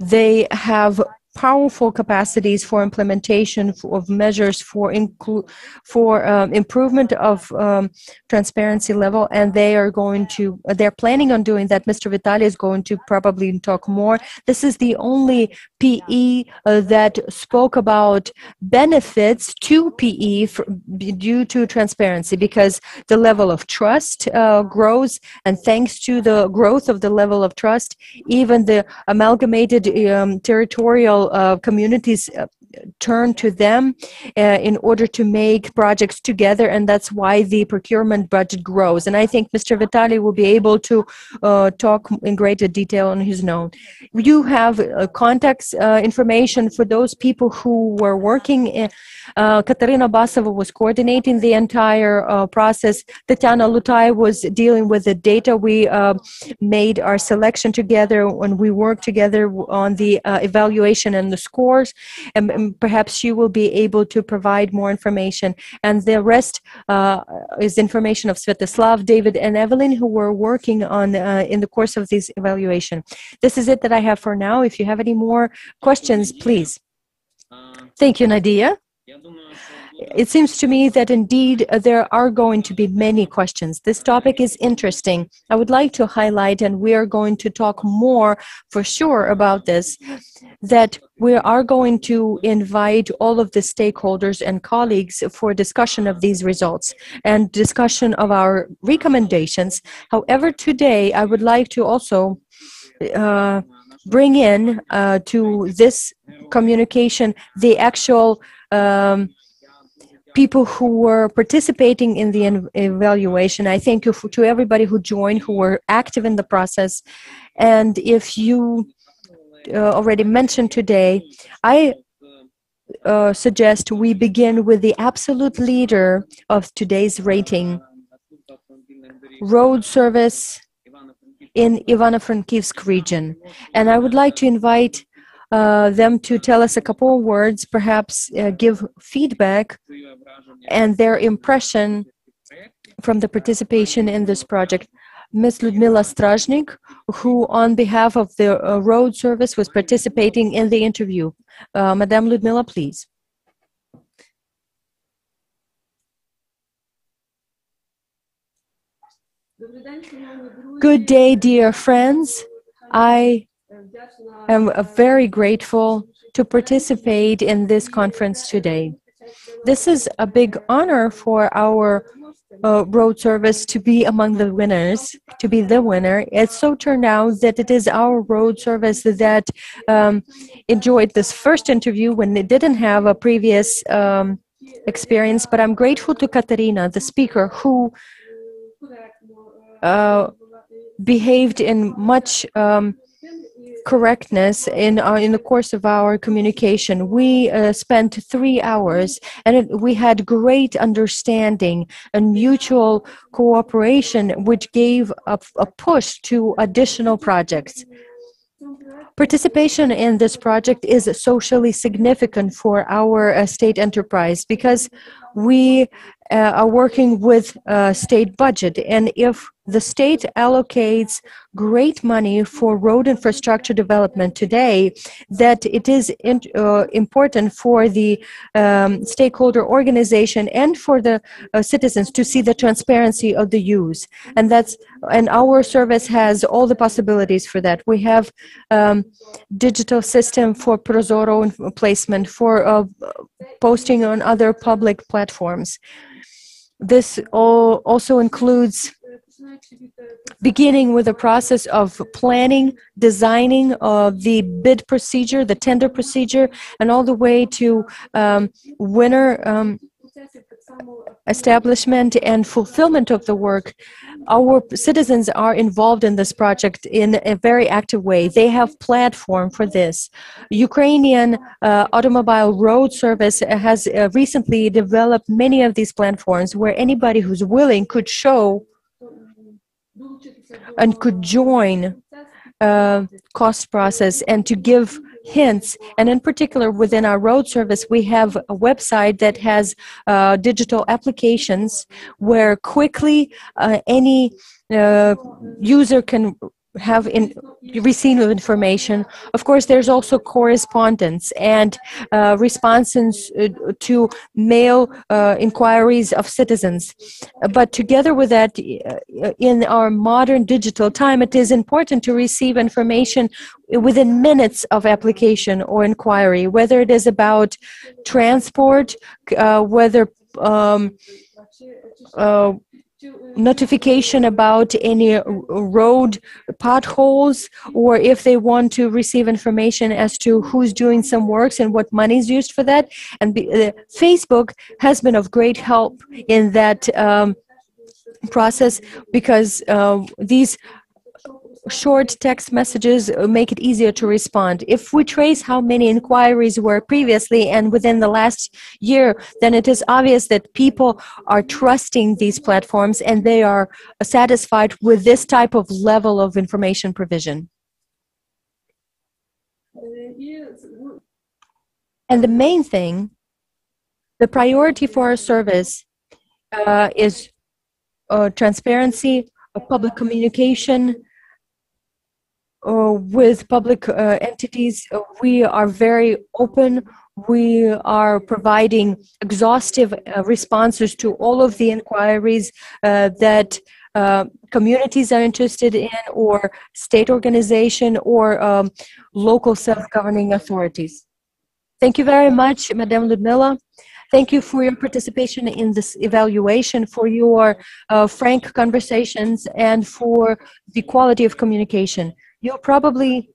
they have powerful capacities for implementation of measures for inclu- for um, improvement of um, transparency level and they are going to they're planning on doing that. Mr vitali is going to probably talk more. This is the only pe uh, that spoke about benefits to pe for, due to transparency because the level of trust uh, grows and thanks to the growth of the level of trust even the amalgamated um, territorial communities uh, turn to them uh, in order to make projects together and that's why the procurement budget grows and i think mr vitali will be able to uh, talk in greater detail on his own you have uh, contacts uh, information for those people who were working in, uh, Katarina Basova was coordinating the entire uh, process. Tatiana Lutai was dealing with the data. We made our selection together and we worked together on the evaluation and the scores. And perhaps you will be able to provide more information. And the rest uh, is information of Svetoslav, David, and Evelyn, who were working on uh, in the course of this evaluation. This is it that I have for now. If you have any more questions, please. Thank you, Nadia it seems to me that indeed uh, there are going to be many questions. This topic is interesting. I would like to highlight, and we are going to talk more for sure about this, that we are going to invite all of the stakeholders and colleagues for discussion of these results and discussion of our recommendations. However, today I would like to also uh, bring in uh, to this communication the actual um, people who were participating in the evaluation. I thank you for, to everybody who joined, who were active in the process. And if you uh, already mentioned today, I uh, suggest we begin with the absolute leader of today's rating road service in Ivano-Frankivsk region. And I would like to invite uh, them to tell us a couple of words, perhaps uh, give feedback and their impression from the participation in this project. Ms. Ludmila Strajnik, who on behalf of the uh, road service was participating in the interview. Uh, Madame Ludmila, please. Good day, dear friends. I am very grateful to participate in this conference today. This is a big honor for our uh, road service to be among the winners, to be the winner. It so turned out that it is our road service that um, enjoyed this first interview when they didn't have a previous um, experience. But I'm grateful to Katarina, the speaker, who uh, behaved in much um, correctness in our, in the course of our communication. We uh, spent three hours, and it, we had great understanding and mutual cooperation, which gave a, a push to additional projects. Participation in this project is socially significant for our uh, state enterprise because we uh, are working with uh, state budget. And if the state allocates great money for road infrastructure development today, that it is in, uh, important for the um, stakeholder organization and for the uh, citizens to see the transparency of the use. And that's and our service has all the possibilities for that. We have um, digital system for Prozoro placement for uh, posting on other public platforms. This also includes beginning with the process of planning, designing of the bid procedure, the tender procedure, and all the way to um, winner um, establishment and fulfillment of the work. Our citizens are involved in this project in a very active way. They have platform for this. Ukrainian uh, automobile road service has uh, recently developed many of these platforms where anybody who's willing could show and could join uh, CoST process and to give hints. And in particular, within our road service, we have a website that has uh, digital applications where quickly uh, any uh, user can have in receive information. Of course, there's also correspondence and uh, responses uh, to mail uh, inquiries of citizens. But together with that, uh, in our modern digital time, it is important to receive information within minutes of application or inquiry, whether it is about transport, uh, whether um, uh, notification about any road potholes or if they want to receive information as to who's doing some works and what money is used for that. And be, uh, facebook has been of great help in that um, process because uh, these short text messages make it easier to respond. If we trace how many inquiries were previously and within the last year, then it is obvious that people are trusting these platforms and they are satisfied with this type of level of information provision. And the main thing, the priority for our service uh, is uh, transparency, public communication, uh, with public uh, entities, uh, we are very open. We are providing exhaustive uh, responses to all of the inquiries uh, that uh, communities are interested in, or state organization, or um, local self-governing authorities. Thank you very much, Madame Ludmila. Thank you for your participation in this evaluation, for your frank conversations, and for the quality of communication you probably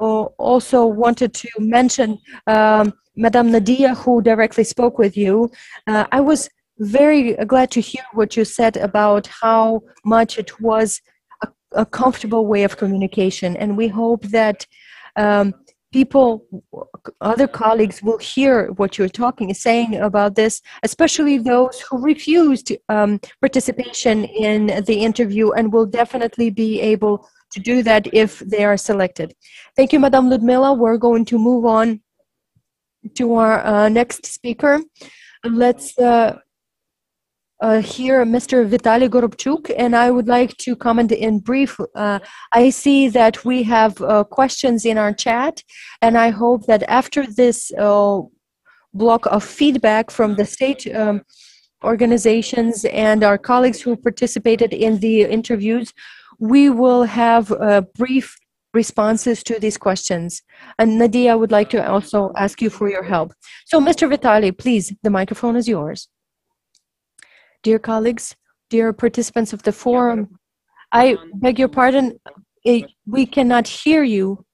uh, also wanted to mention um, Madame Nadia, who directly spoke with you. Uh, I was very glad to hear what you said about how much it was a, a comfortable way of communication, and we hope that um, people, other colleagues, will hear what you're talking, saying about this, especially those who refused um, participation in the interview, and will definitely be able to do that if they are selected. Thank you, Madam Ludmila. We're going to move on to our uh, next speaker. Let's uh, uh, hear Mr. Vitaly Gorobchuk, and I would like to comment in brief. Uh, I see that we have uh, questions in our chat, and I hope that after this uh, block of feedback from the state um, organizations and our colleagues who participated in the interviews, we will have uh, brief responses to these questions. And Nadia would like to also ask you for your help. So, Mr. Vitali, please, the microphone is yours. Dear colleagues, dear participants of the forum, I beg your pardon, we cannot hear you.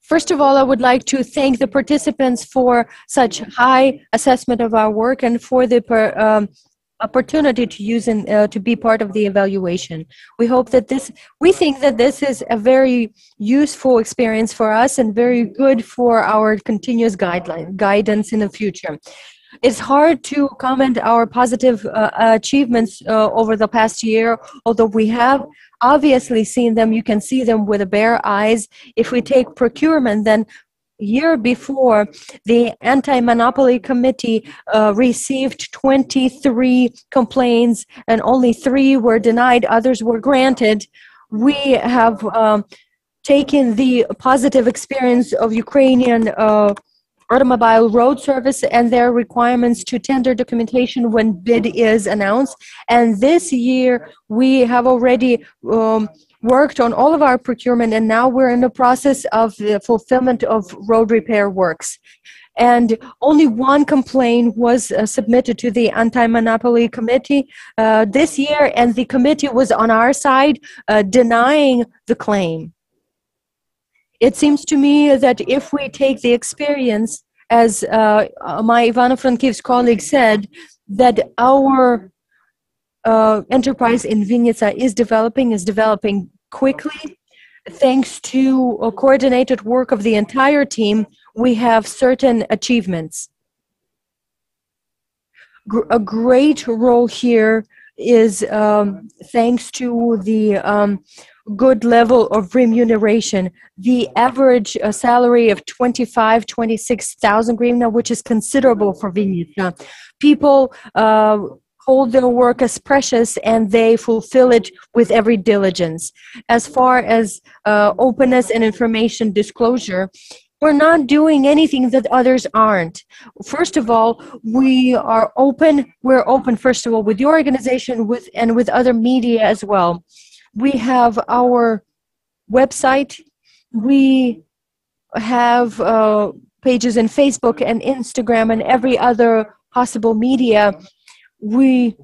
First of all, I would like to thank the participants for such high assessment of our work and for the um, opportunity to use and uh, to be part of the evaluation. We hope that this, we think that this is a very useful experience for us and very good for our continuous guideline guidance in the future. It's hard to comment our positive uh, achievements uh, over the past year, although we have obviously seen them. You can see them with a bare eyes. If we take procurement, then year before, the Anti-Monopoly Committee uh, received 23 complaints and only three were denied, others were granted. We have um, taken the positive experience of Ukrainian uh, automobile road service and their requirements to tender documentation when bid is announced. And this year, we have already um, worked on all of our procurement, and now we're in the process of the fulfillment of road repair works. And only one complaint was uh, submitted to the anti-monopoly committee uh, this year, and the committee was on our side, uh, denying the claim it seems to me that if we take the experience, as uh, my Ivano-Frankivsk colleague said, that our uh, enterprise in Vinnytsia is developing, is developing quickly. Thanks to coordinated work of the entire team, we have certain achievements. Gr- a great role here is um, thanks to the um, good level of remuneration. The average uh, salary of 25, 26,000 hryvnia, which is considerable for Vinnytsia. People uh, hold their work as precious and they fulfill it with every diligence. As far as uh, openness and information disclosure, we're not doing anything that others aren't. First of all, we are open. We're open, first of all, with the organization with and with other media as well. We have our website. We have uh, pages in Facebook and Instagram and every other possible media. We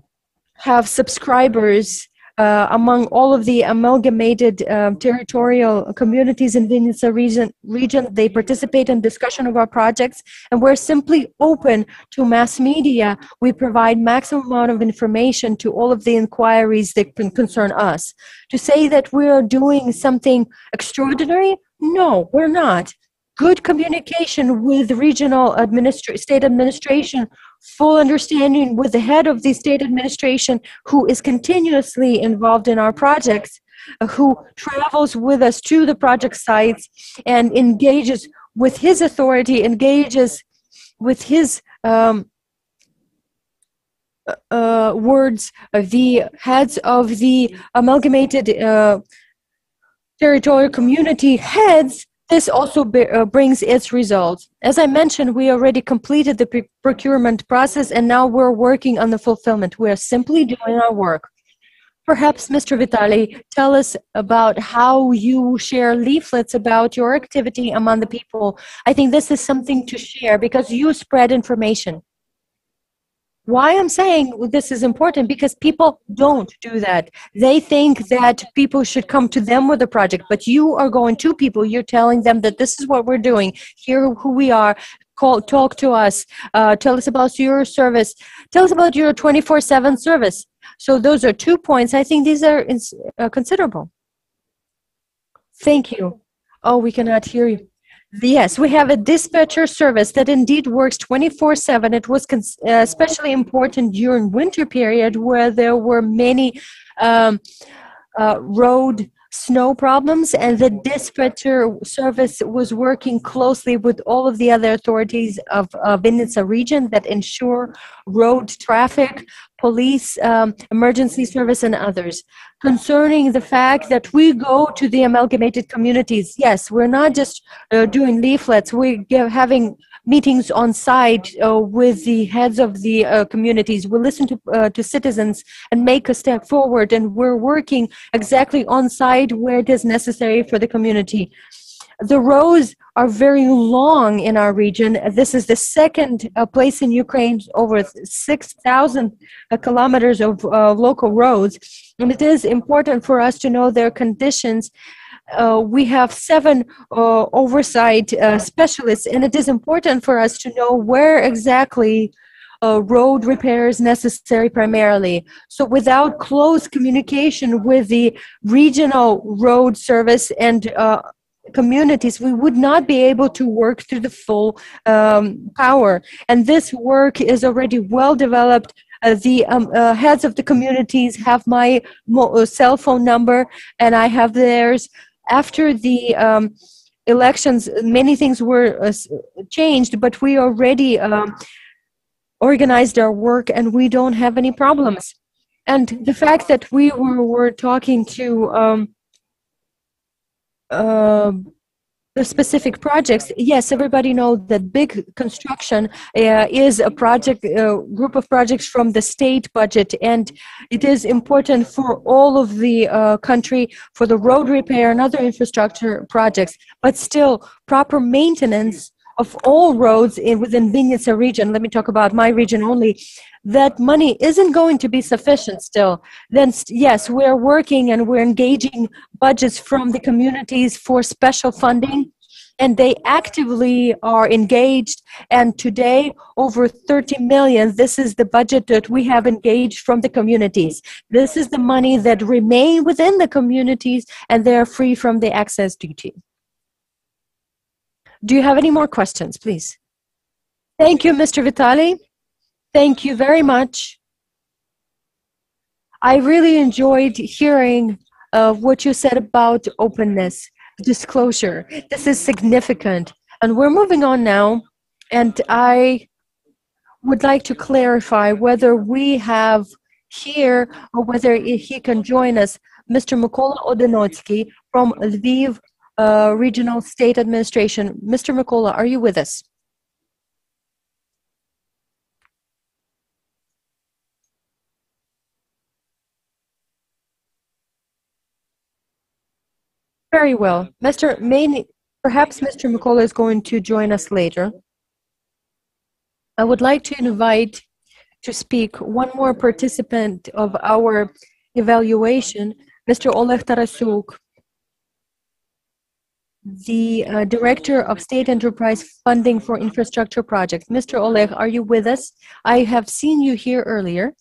have subscribers uh, among all of the amalgamated uh, territorial communities in Vinnytsia region, region. They participate in discussion of our projects, and we're simply open to mass media. We provide maximum amount of information to all of the inquiries that can concern us. To say that we are doing something extraordinary, no, we're not good communication with regional administra- state administration, full understanding with the head of the state administration who is continuously involved in our projects, uh, who travels with us to the project sites and engages with his authority, engages with his um, uh, uh words, the heads of the amalgamated uh, territorial community heads this also be, uh, brings its results. As I mentioned, we already completed the procurement process and now we're working on the fulfillment. We are simply doing our work. Perhaps, Mr. Vitali, tell us about how you share leaflets about your activity among the people. I think this is something to share because you spread information why I'm saying this is important because people don't do that. They think that people should come to them with a project, but you are going to people. You're telling them that this is what we're doing. Here, who we are. Call, talk to us. Uh, tell us about your service. Tell us about your 24/7 service. So those are two points. I think these are uh, considerable. Thank you. Oh, we cannot hear you. Yes, we have a dispatcher service that indeed works 24 7. It was uh, especially important during winter period where there were many um, uh, road snow problems and the dispatcher service was working closely with all of the other authorities of uh, region that ensure road traffic, police, um, emergency service and others. Concerning the fact that we go to the amalgamated communities, yes, we're not just uh, doing leaflets, we're having meetings on site uh, with the heads of the uh, communities. We listen to, uh, to citizens and make a step forward, and we're working exactly on site where it is necessary for the community. The roads are very long in our region. This is the second uh, place in Ukraine, over 6,000 uh, kilometers of uh, local roads. And it is important for us to know their conditions uh, we have seven uh, oversight specialists, and it is important for us to know where exactly uh, road repairs necessary primarily. So, without close communication with the regional road service and uh, communities, we would not be able to work to the full um, power. And this work is already well developed uh, the um, uh, heads of the communities have my uh, cell phone number and I have theirs after the um, elections, many things were uh, changed, but we already um, organized our work and we don't have any problems. And the fact that we were, were talking to um, uh, the specific projects, yes, everybody knows that big construction uh, is a project uh, group of projects from the state budget, and it is important for all of the uh, country for the road repair and other infrastructure projects. But still, proper maintenance of all roads in, within Vinnytsia region. Let me talk about my region only. That money isn't going to be sufficient still. Then yes, we're working and we're engaging budgets from the communities for special funding and they actively are engaged and today over 30 million this is the budget that we have engaged from the communities this is the money that remain within the communities and they're free from the access duty do you have any more questions please thank you mr vitali thank you very much i really enjoyed hearing uh, what you said about openness disclosure. This is significant. And we're moving on now. And I would like to clarify whether we have here or whether he can join us Mr. Mykola Odenotsky from Lviv uh, Regional State Administration. Mr. Mykola, are you with us? Very well. Mr. Perhaps Mr. Mykola is going to join us later. I would like to invite to speak one more participant of our evaluation, Mr. Oleg Tarasyuk, the uh, Director of State Enterprise Funding for Infrastructure Projects. Mr. Oleg, are you with us? I have seen you here earlier.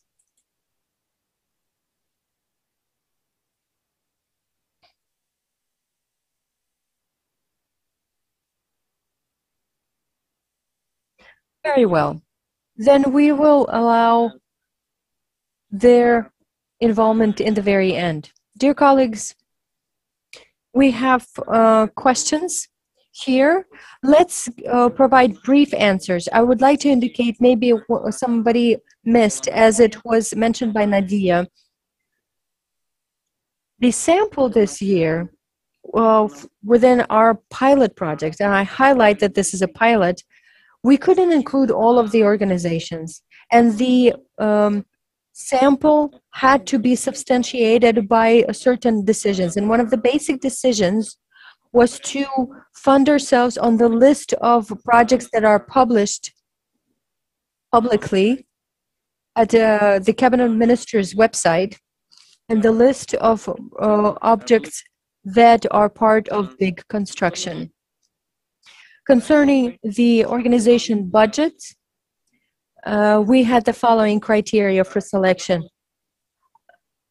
Very well. Then we will allow their involvement in the very end. Dear colleagues, we have uh, questions here. Let's uh, provide brief answers. I would like to indicate maybe somebody missed, as it was mentioned by Nadia. The sample this year well, within our pilot project, and I highlight that this is a pilot, we couldn't include all of the organizations and the um, sample had to be substantiated by certain decisions. And one of the basic decisions was to fund ourselves on the list of projects that are published publicly at uh, the cabinet minister's website and the list of uh, objects that are part of big construction. Concerning the organization budget, uh, we had the following criteria for selection.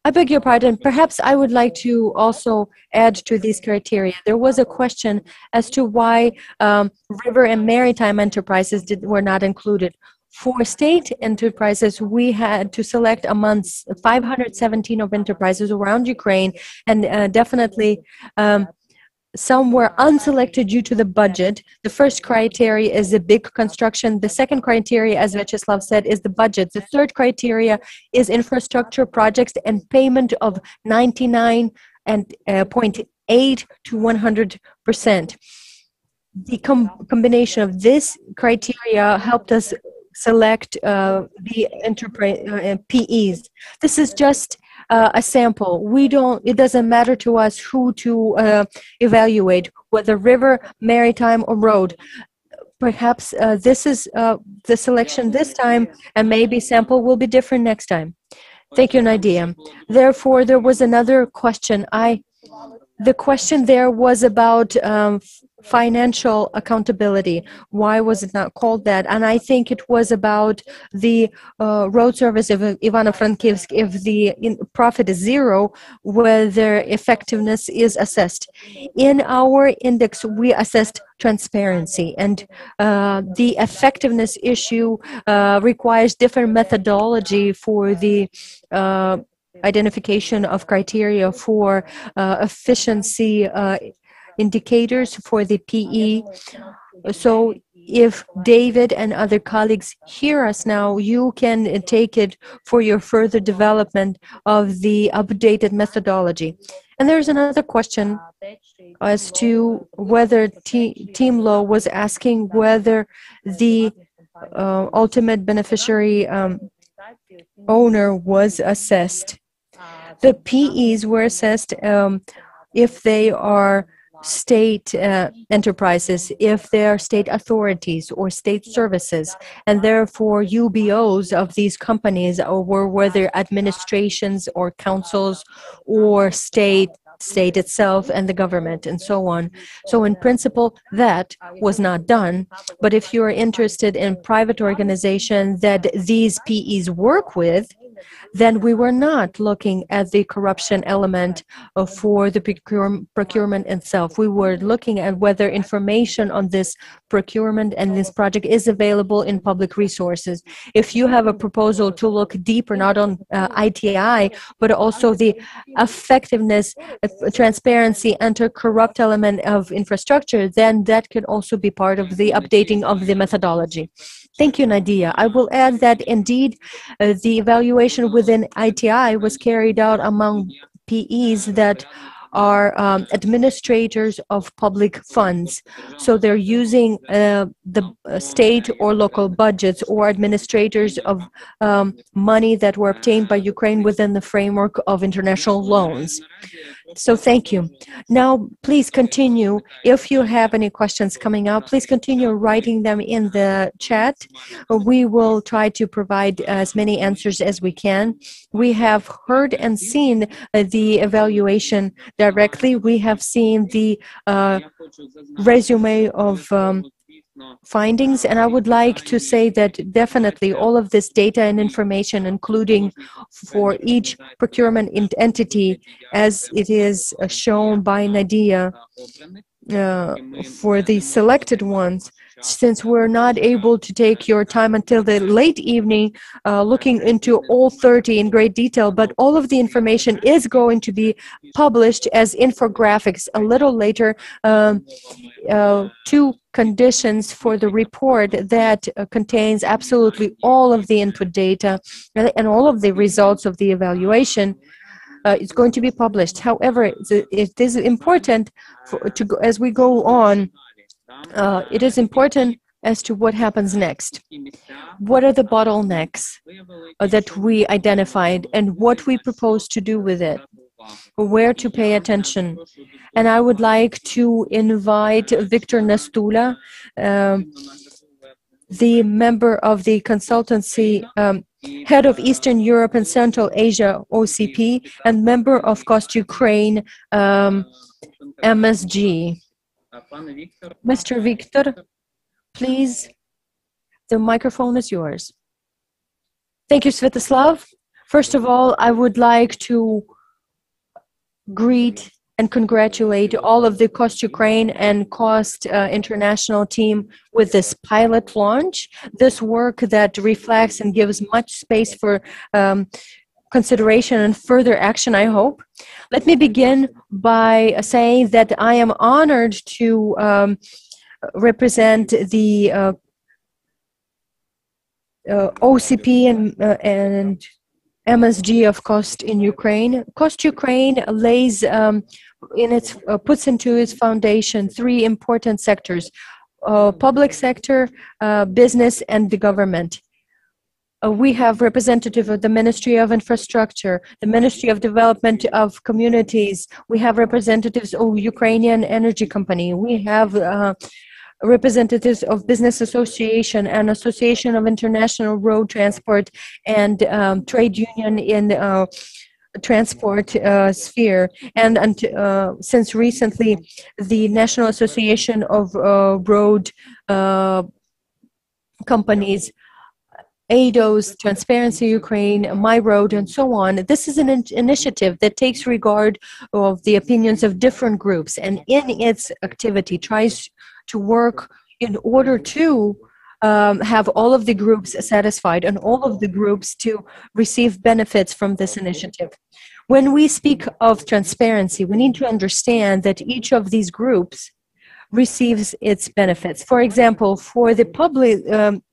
I beg your pardon, perhaps I would like to also add to these criteria. There was a question as to why um, river and maritime enterprises did, were not included. For state enterprises, we had to select amongst 517 of enterprises around Ukraine, and uh, definitely um, some were unselected due to the budget. The first criteria is the big construction. The second criteria, as Vyacheslav said, is the budget. The third criteria is infrastructure projects and payment of 99 and uh, 0.8 to 100 percent. The com- combination of this criteria helped us select uh, the enterprise uh, PEs. This is just uh, a sample. We don't. It doesn't matter to us who to uh, evaluate, whether river, maritime, or road. Perhaps uh, this is uh, the selection this time, and maybe sample will be different next time. Thank you, Nadia. Therefore, there was another question. I, the question there was about um, financial accountability. Why was it not called that? And I think it was about the uh, road service of Ivano-Frankivsk. If the profit is zero, whether effectiveness is assessed. In our index, we assessed transparency and uh, the effectiveness issue uh, requires different methodology for the uh, identification of criteria for uh, efficiency uh, indicators for the PE. So if David and other colleagues hear us now, you can take it for your further development of the updated methodology. And there's another question as to whether T- Team Law was asking whether the uh, ultimate beneficiary um, owner was assessed. The PEs were assessed um, if they are state uh, enterprises, if they are state authorities or state services, and therefore UBOs of these companies or whether administrations or councils or state state itself and the government and so on. So in principle, that was not done. But if you're interested in private organization that these PEs work with, then we were not looking at the corruption element for the procurement itself. We were looking at whether information on this procurement and this project is available in public resources. If you have a proposal to look deeper, not on uh, ITI, but also the effectiveness, transparency, and corrupt element of infrastructure, then that could also be part of the updating of the methodology. Thank you, Nadia. I will add that indeed uh, the evaluation within ITI was carried out among PEs that are um, administrators of public funds. So they're using uh, the uh, state or local budgets or administrators of um, money that were obtained by Ukraine within the framework of international loans. So thank you. Now, please continue. If you have any questions coming up, please continue writing them in the chat. We will try to provide as many answers as we can. We have heard and seen the evaluation directly. We have seen the uh, resume of um, findings and i would like to say that definitely all of this data and information including for each procurement entity as it is uh, shown by nadia uh, for the selected ones since we're not able to take your time until the late evening uh, looking into all 30 in great detail, but all of the information is going to be published as infographics a little later. Um, uh, two conditions for the report that uh, contains absolutely all of the input data and all of the results of the evaluation. Uh, it's going to be published. However, it is important for, to go, as we go on uh, it is important as to what happens next. What are the bottlenecks uh, that we identified and what we propose to do with it? Where to pay attention. And I would like to invite Victor Nestulia, um, the member of the consultancy, um, head of Eastern Europe and Central Asia OCP, and member of CoST Ukraine um, MSG. Mr. Victor, please, the microphone is yours. Thank you, Svetoslav. First of all, I would like to greet and congratulate all of the CoST Ukraine and CoST uh, International team with this pilot launch. This work that reflects and gives much space for um, consideration and further action, I hope. Let me begin by saying that I am honored to um, represent the uh, uh, OCP and, uh, and MSG of CoST in Ukraine. CoST Ukraine lays um, in its uh, puts into its foundation three important sectors: uh, public sector, uh, business, and the government. Uh, we have representative of the Ministry of Infrastructure, the Ministry of Development of Communities. We have representatives of Ukrainian Energy Company. We have uh, representatives of Business Association and Association of International Road Transport and um, Trade Union in uh, transport uh, sphere and, and uh, since recently the National Association of uh, Road uh, Companies ADOS, Transparency Ukraine, My Road, and so on. This is an in- initiative that takes regard of the opinions of different groups and in its activity tries to work in order to um, have all of the groups satisfied and all of the groups to receive benefits from this initiative. When we speak of transparency, we need to understand that each of these groups receives its benefits. For example, for the public, um,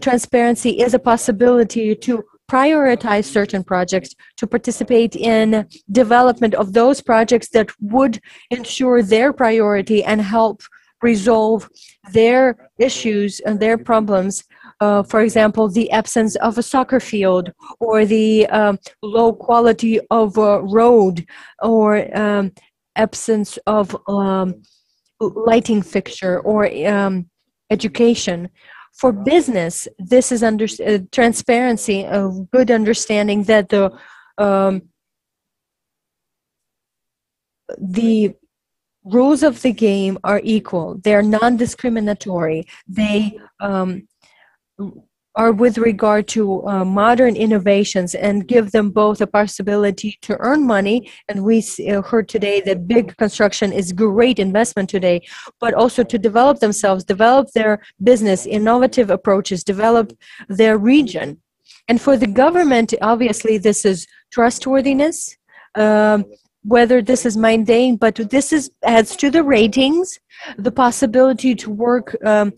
transparency is a possibility to prioritize certain projects to participate in development of those projects that would ensure their priority and help resolve their issues and their problems uh, for example, the absence of a soccer field or the um, low quality of a road or um, absence of um, lighting fixture or um, education. For business, this is under uh, transparency, a good understanding that the um, the rules of the game are equal. They are non-discriminatory. They um, are with regard to uh, modern innovations and give them both a possibility to earn money. And we uh, heard today that big construction is great investment today, but also to develop themselves, develop their business, innovative approaches, develop their region. And for the government, obviously, this is trustworthiness. Um, whether this is mundane, but this is adds to the ratings, the possibility to work um,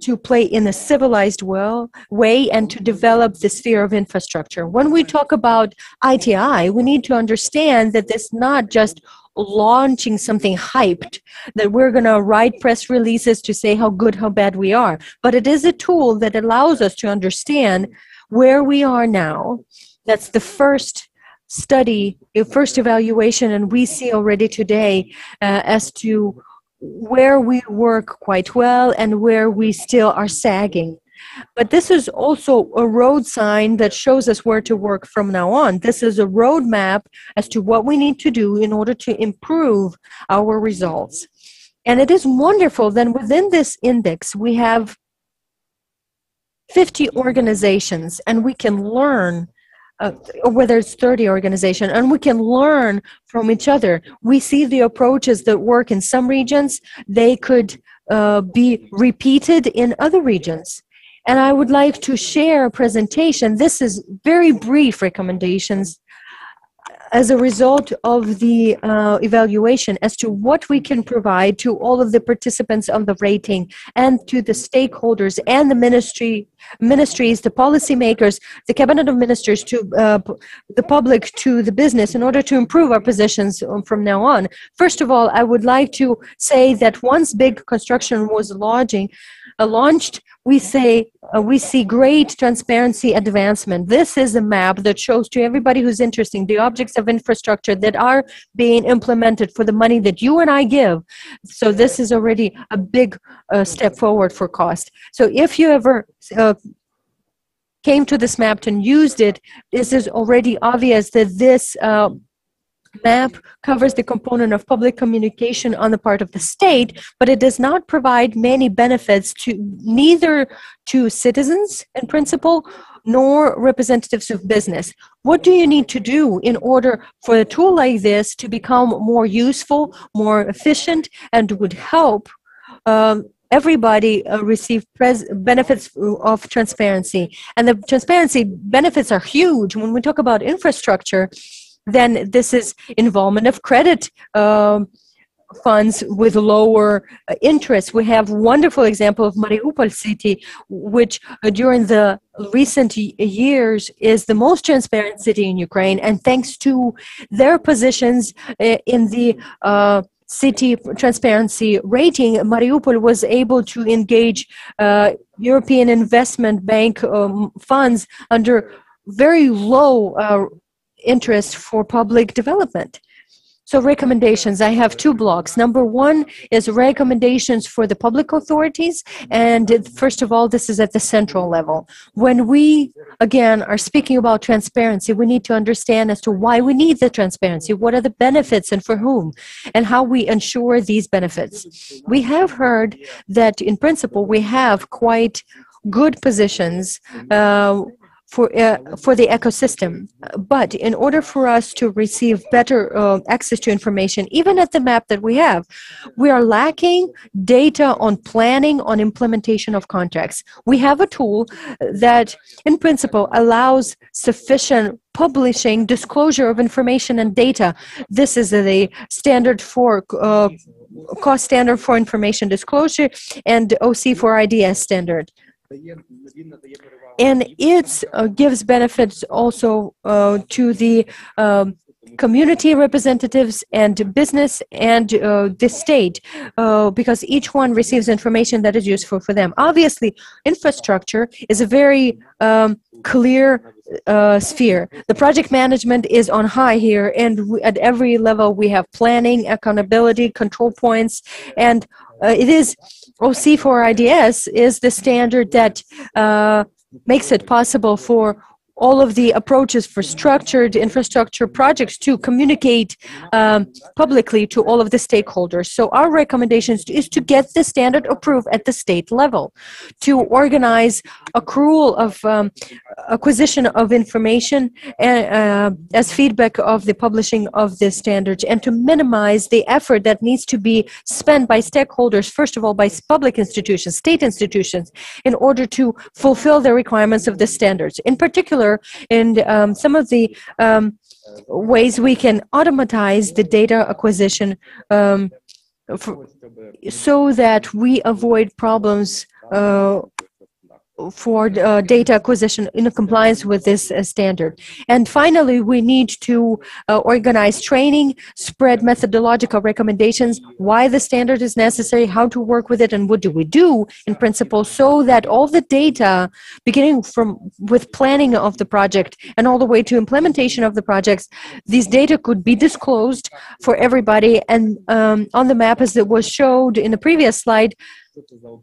to play in a civilized well, way and to develop the sphere of infrastructure. When we talk about ITI, we need to understand that it's not just launching something hyped that we're going to write press releases to say how good, how bad we are, but it is a tool that allows us to understand where we are now. That's the first study, first evaluation, and we see already today uh, as to where we work quite well and where we still are sagging. But this is also a road sign that shows us where to work from now on. This is a roadmap as to what we need to do in order to improve our results. And it is wonderful that within this index we have 50 organizations and we can learn uh, whether it's 30 organization and we can learn from each other. We see the approaches that work in some regions. They could uh, be repeated in other regions. And i would like to share a presentation. This is very brief recommendations as a result of the uh, evaluation as to what we can provide to all of the participants of the rating and to the stakeholders and the ministry ministries the policymakers the cabinet of ministers to uh, the public to the business in order to improve our positions um, from now on first of all i would like to say that once big construction was launching uh, launched we say uh, we see great transparency advancement. This is a map that shows to everybody who's interested the objects of infrastructure that are being implemented for the money that you and I give. So this is already a big uh, step forward for CoST. So if you ever uh, came to this map and used it, this is already obvious that this uh, map covers the component of public communication on the part of the state, but it does not provide many benefits to neither to citizens in principle nor representatives of business. What do you need to do in order for a tool like this to become more useful, more efficient, and would help um, everybody uh, receive pres- benefits of transparency? And the transparency benefits are huge. When we talk about infrastructure, then this is involvement of credit um, funds with lower uh, interest. We have wonderful example of Mariupol city, which uh, during the recent years is the most transparent city in Ukraine, and thanks to their positions uh, in the uh, city transparency rating, Mariupol was able to engage uh, European Investment Bank um, funds under very low uh, interest for public development. So recommendations, I have two blocks. Number one is recommendations for the public authorities. And first of all, this is at the central level. When we, again, are speaking about transparency, we need to understand as to why we need the transparency, what are the benefits and for whom, and how we ensure these benefits. We have heard that in principle, we have quite good positions uh, for uh, for the ecosystem. But in order for us to receive better uh, access to information, even at the map that we have, we are lacking data on planning on implementation of contracts. We have a tool that, in principle, allows sufficient publishing disclosure of information and data. This is the standard for uh, CoST standard for information disclosure and OC4IDS standard. And it uh, gives benefits also uh, to the um, community representatives and business and uh, the state uh, because each one receives information that is useful for them. Obviously, infrastructure is a very um, clear uh, sphere. The project management is on high here, and we, at every level we have planning, accountability, control points, and uh, it is OC4IDS is the standard that uh, makes it possible for all of the approaches for structured infrastructure projects to communicate um, publicly to all of the stakeholders. So our recommendations is to get the standard approved at the state level, to organize accrual of um, acquisition of information uh, as feedback of the publishing of the standards, and to minimize the effort that needs to be spent by stakeholders, first of all by public institutions, state institutions, in order to fulfill the requirements of the standards. In particular, and um, some of the um, ways we can automatize the data acquisition um, for, so that we avoid problems uh, for uh, data acquisition in compliance with this uh, standard. And finally, we need to uh, organize training, spread methodological recommendations, why the standard is necessary, how to work with it, and what do we do in principle, so that all the data, beginning from with planning of the project and all the way to implementation of the projects, these data could be disclosed for everybody. And um, on the map, as it was showed in the previous slide,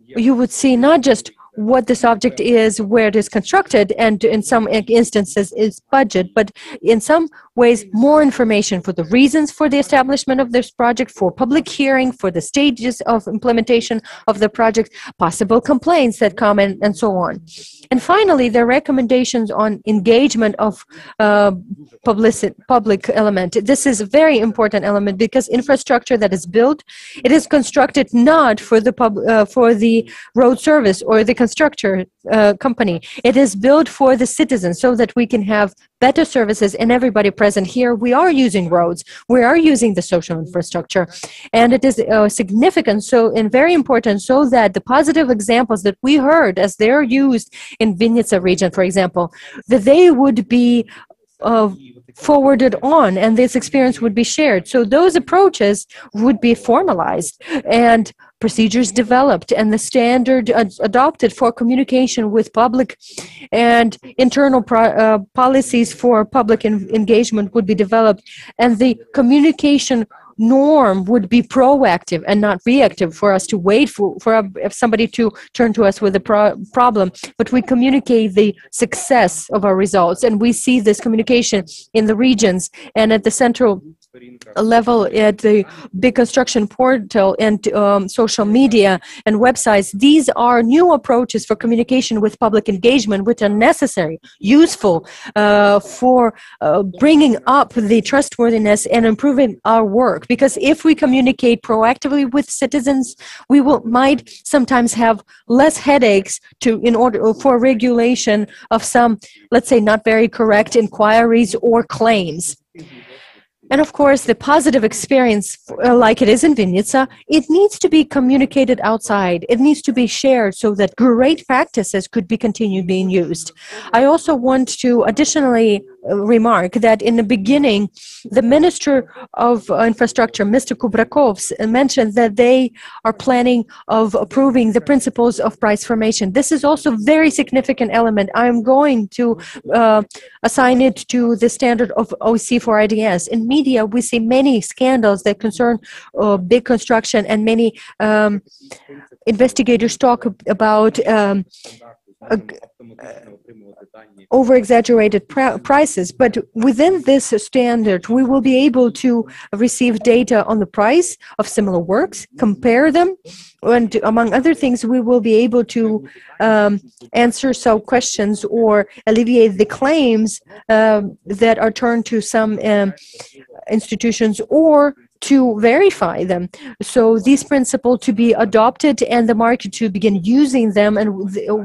you would see not just what this object is, where it is constructed, and in some instances its budget, but in some ways more information for the reasons for the establishment of this project, for public hearing, for the stages of implementation of the project, possible complaints that come and, and so on. And finally, the recommendations on engagement of uh, public, public element. This is a very important element because infrastructure that is built, it is constructed not for the pub, uh, for the road service or the constructor uh, company. It is built for the citizens so that we can have better services and everybody present here. We are using roads. We are using the social infrastructure. And it is uh, significant so and very important so that the positive examples that we heard as they're used in Vinnytsia region, for example, that they would be uh, forwarded on and this experience would be shared. So those approaches would be formalized and procedures developed and the standard ad- adopted for communication with public and internal pro- uh, policies for public engagement would be developed. And the communication norm would be proactive and not reactive for us to wait for, for a, somebody to turn to us with a pro- problem. But we communicate the success of our results. And we see this communication in the regions and at the central level at the big construction portal and um, social media and websites. These are new approaches for communication with public engagement which are necessary useful uh, for uh, bringing up the trustworthiness and improving our work. Because if we communicate proactively with citizens we will might sometimes have less headaches to in order for regulation of some let's say not very correct inquiries or claims and of course, the positive experience, uh, like it is in Vinnytsia, it needs to be communicated outside. It needs to be shared so that great practices could be continued being used. I also want to additionally remark that in the beginning, the Minister of Infrastructure, Mr. Kubrakovs, mentioned that they are planning of approving the principles of price formation. This is also a very significant element. I'm going to uh, assign it to the standard of OC4IDS. In media, we see many scandals that concern uh, big construction and many um, investigators talk about um, over exaggerated pr- prices. But within this standard, we will be able to receive data on the price of similar works, compare them, and among other things, we will be able to um, answer some questions or alleviate the claims um, that are turned to some um, institutions or to verify them. So these principles to be adopted and the market to begin using them and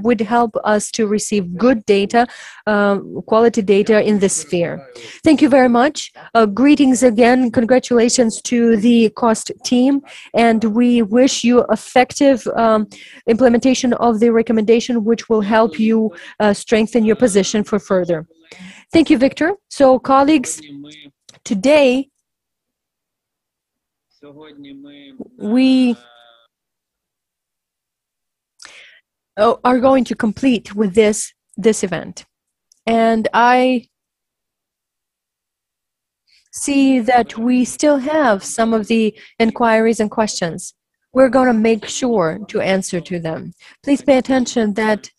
would help us to receive good data, uh, quality data in this sphere. Thank you very much. Uh, greetings again. Congratulations to the CoST team. And we wish you effective um, implementation of the recommendation, which will help you uh, strengthen your position for further. Thank you, Victor. So, colleagues, today we uh, are going to complete with this this event. And i see that we still have some of the inquiries and questions. We're going to make sure to answer to them. Please pay attention that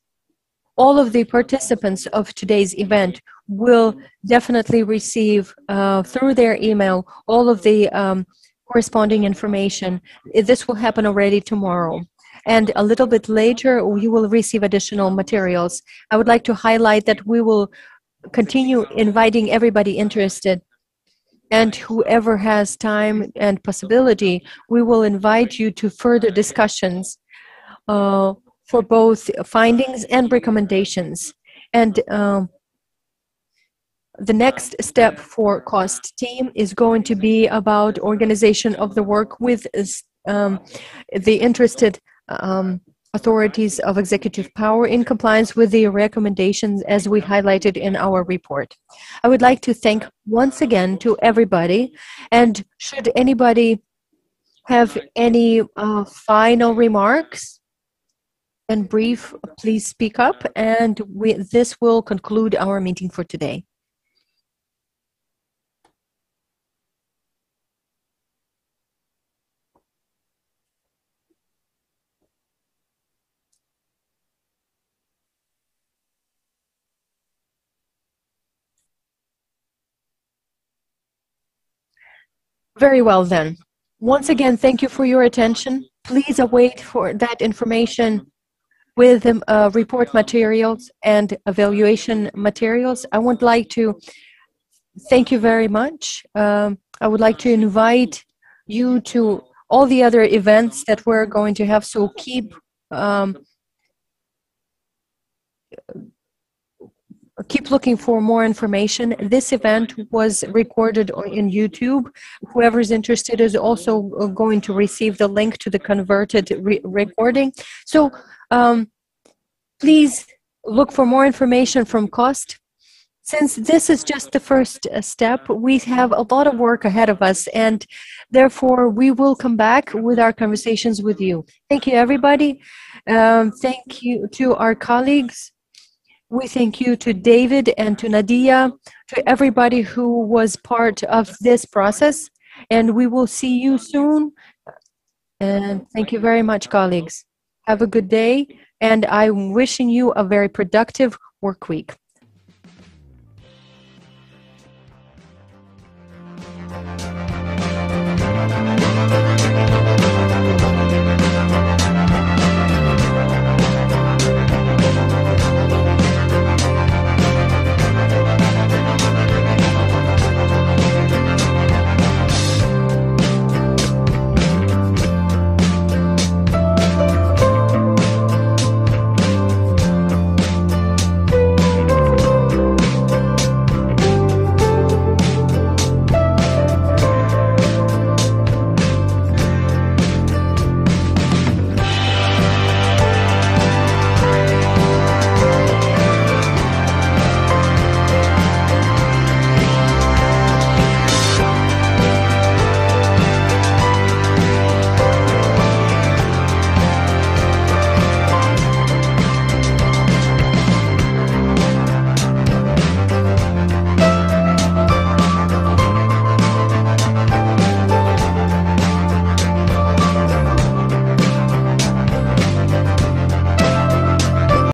all of the participants of today's event will definitely receive uh, through their email all of the um, corresponding information. This will happen already tomorrow. And a little bit later, you will receive additional materials. I would like to highlight that we will continue inviting everybody interested and whoever has time and possibility, we will invite you to further discussions uh, for both findings and recommendations. And um, the next step for CoST team is going to be about organization of the work with um, the interested um, authorities of executive power in compliance with the recommendations as we highlighted in our report. I would like to thank once again to everybody and should anybody have any uh, final remarks and brief, please speak up and we, this will conclude our meeting for today. Very well then. Once again, thank you for your attention. Please await for that information with the uh, report materials and evaluation materials. I would like to thank you very much. Um, I would like to invite you to all the other events that we're going to have. So keep um, keep looking for more information. This event was recorded in YouTube. Whoever's interested is also uh, going to receive the link to the converted re- recording. So um, please look for more information from CoST. Since this is just the first uh, step, we have a lot of work ahead of us, and therefore we will come back with our conversations with you. Thank you, everybody. Um, thank you to our colleagues we thank you to David and to Nadia, to everybody who was part of this process, and we will see you soon. And thank you very much, colleagues. Have a good day, and I'm wishing you a very productive work week. Thank you.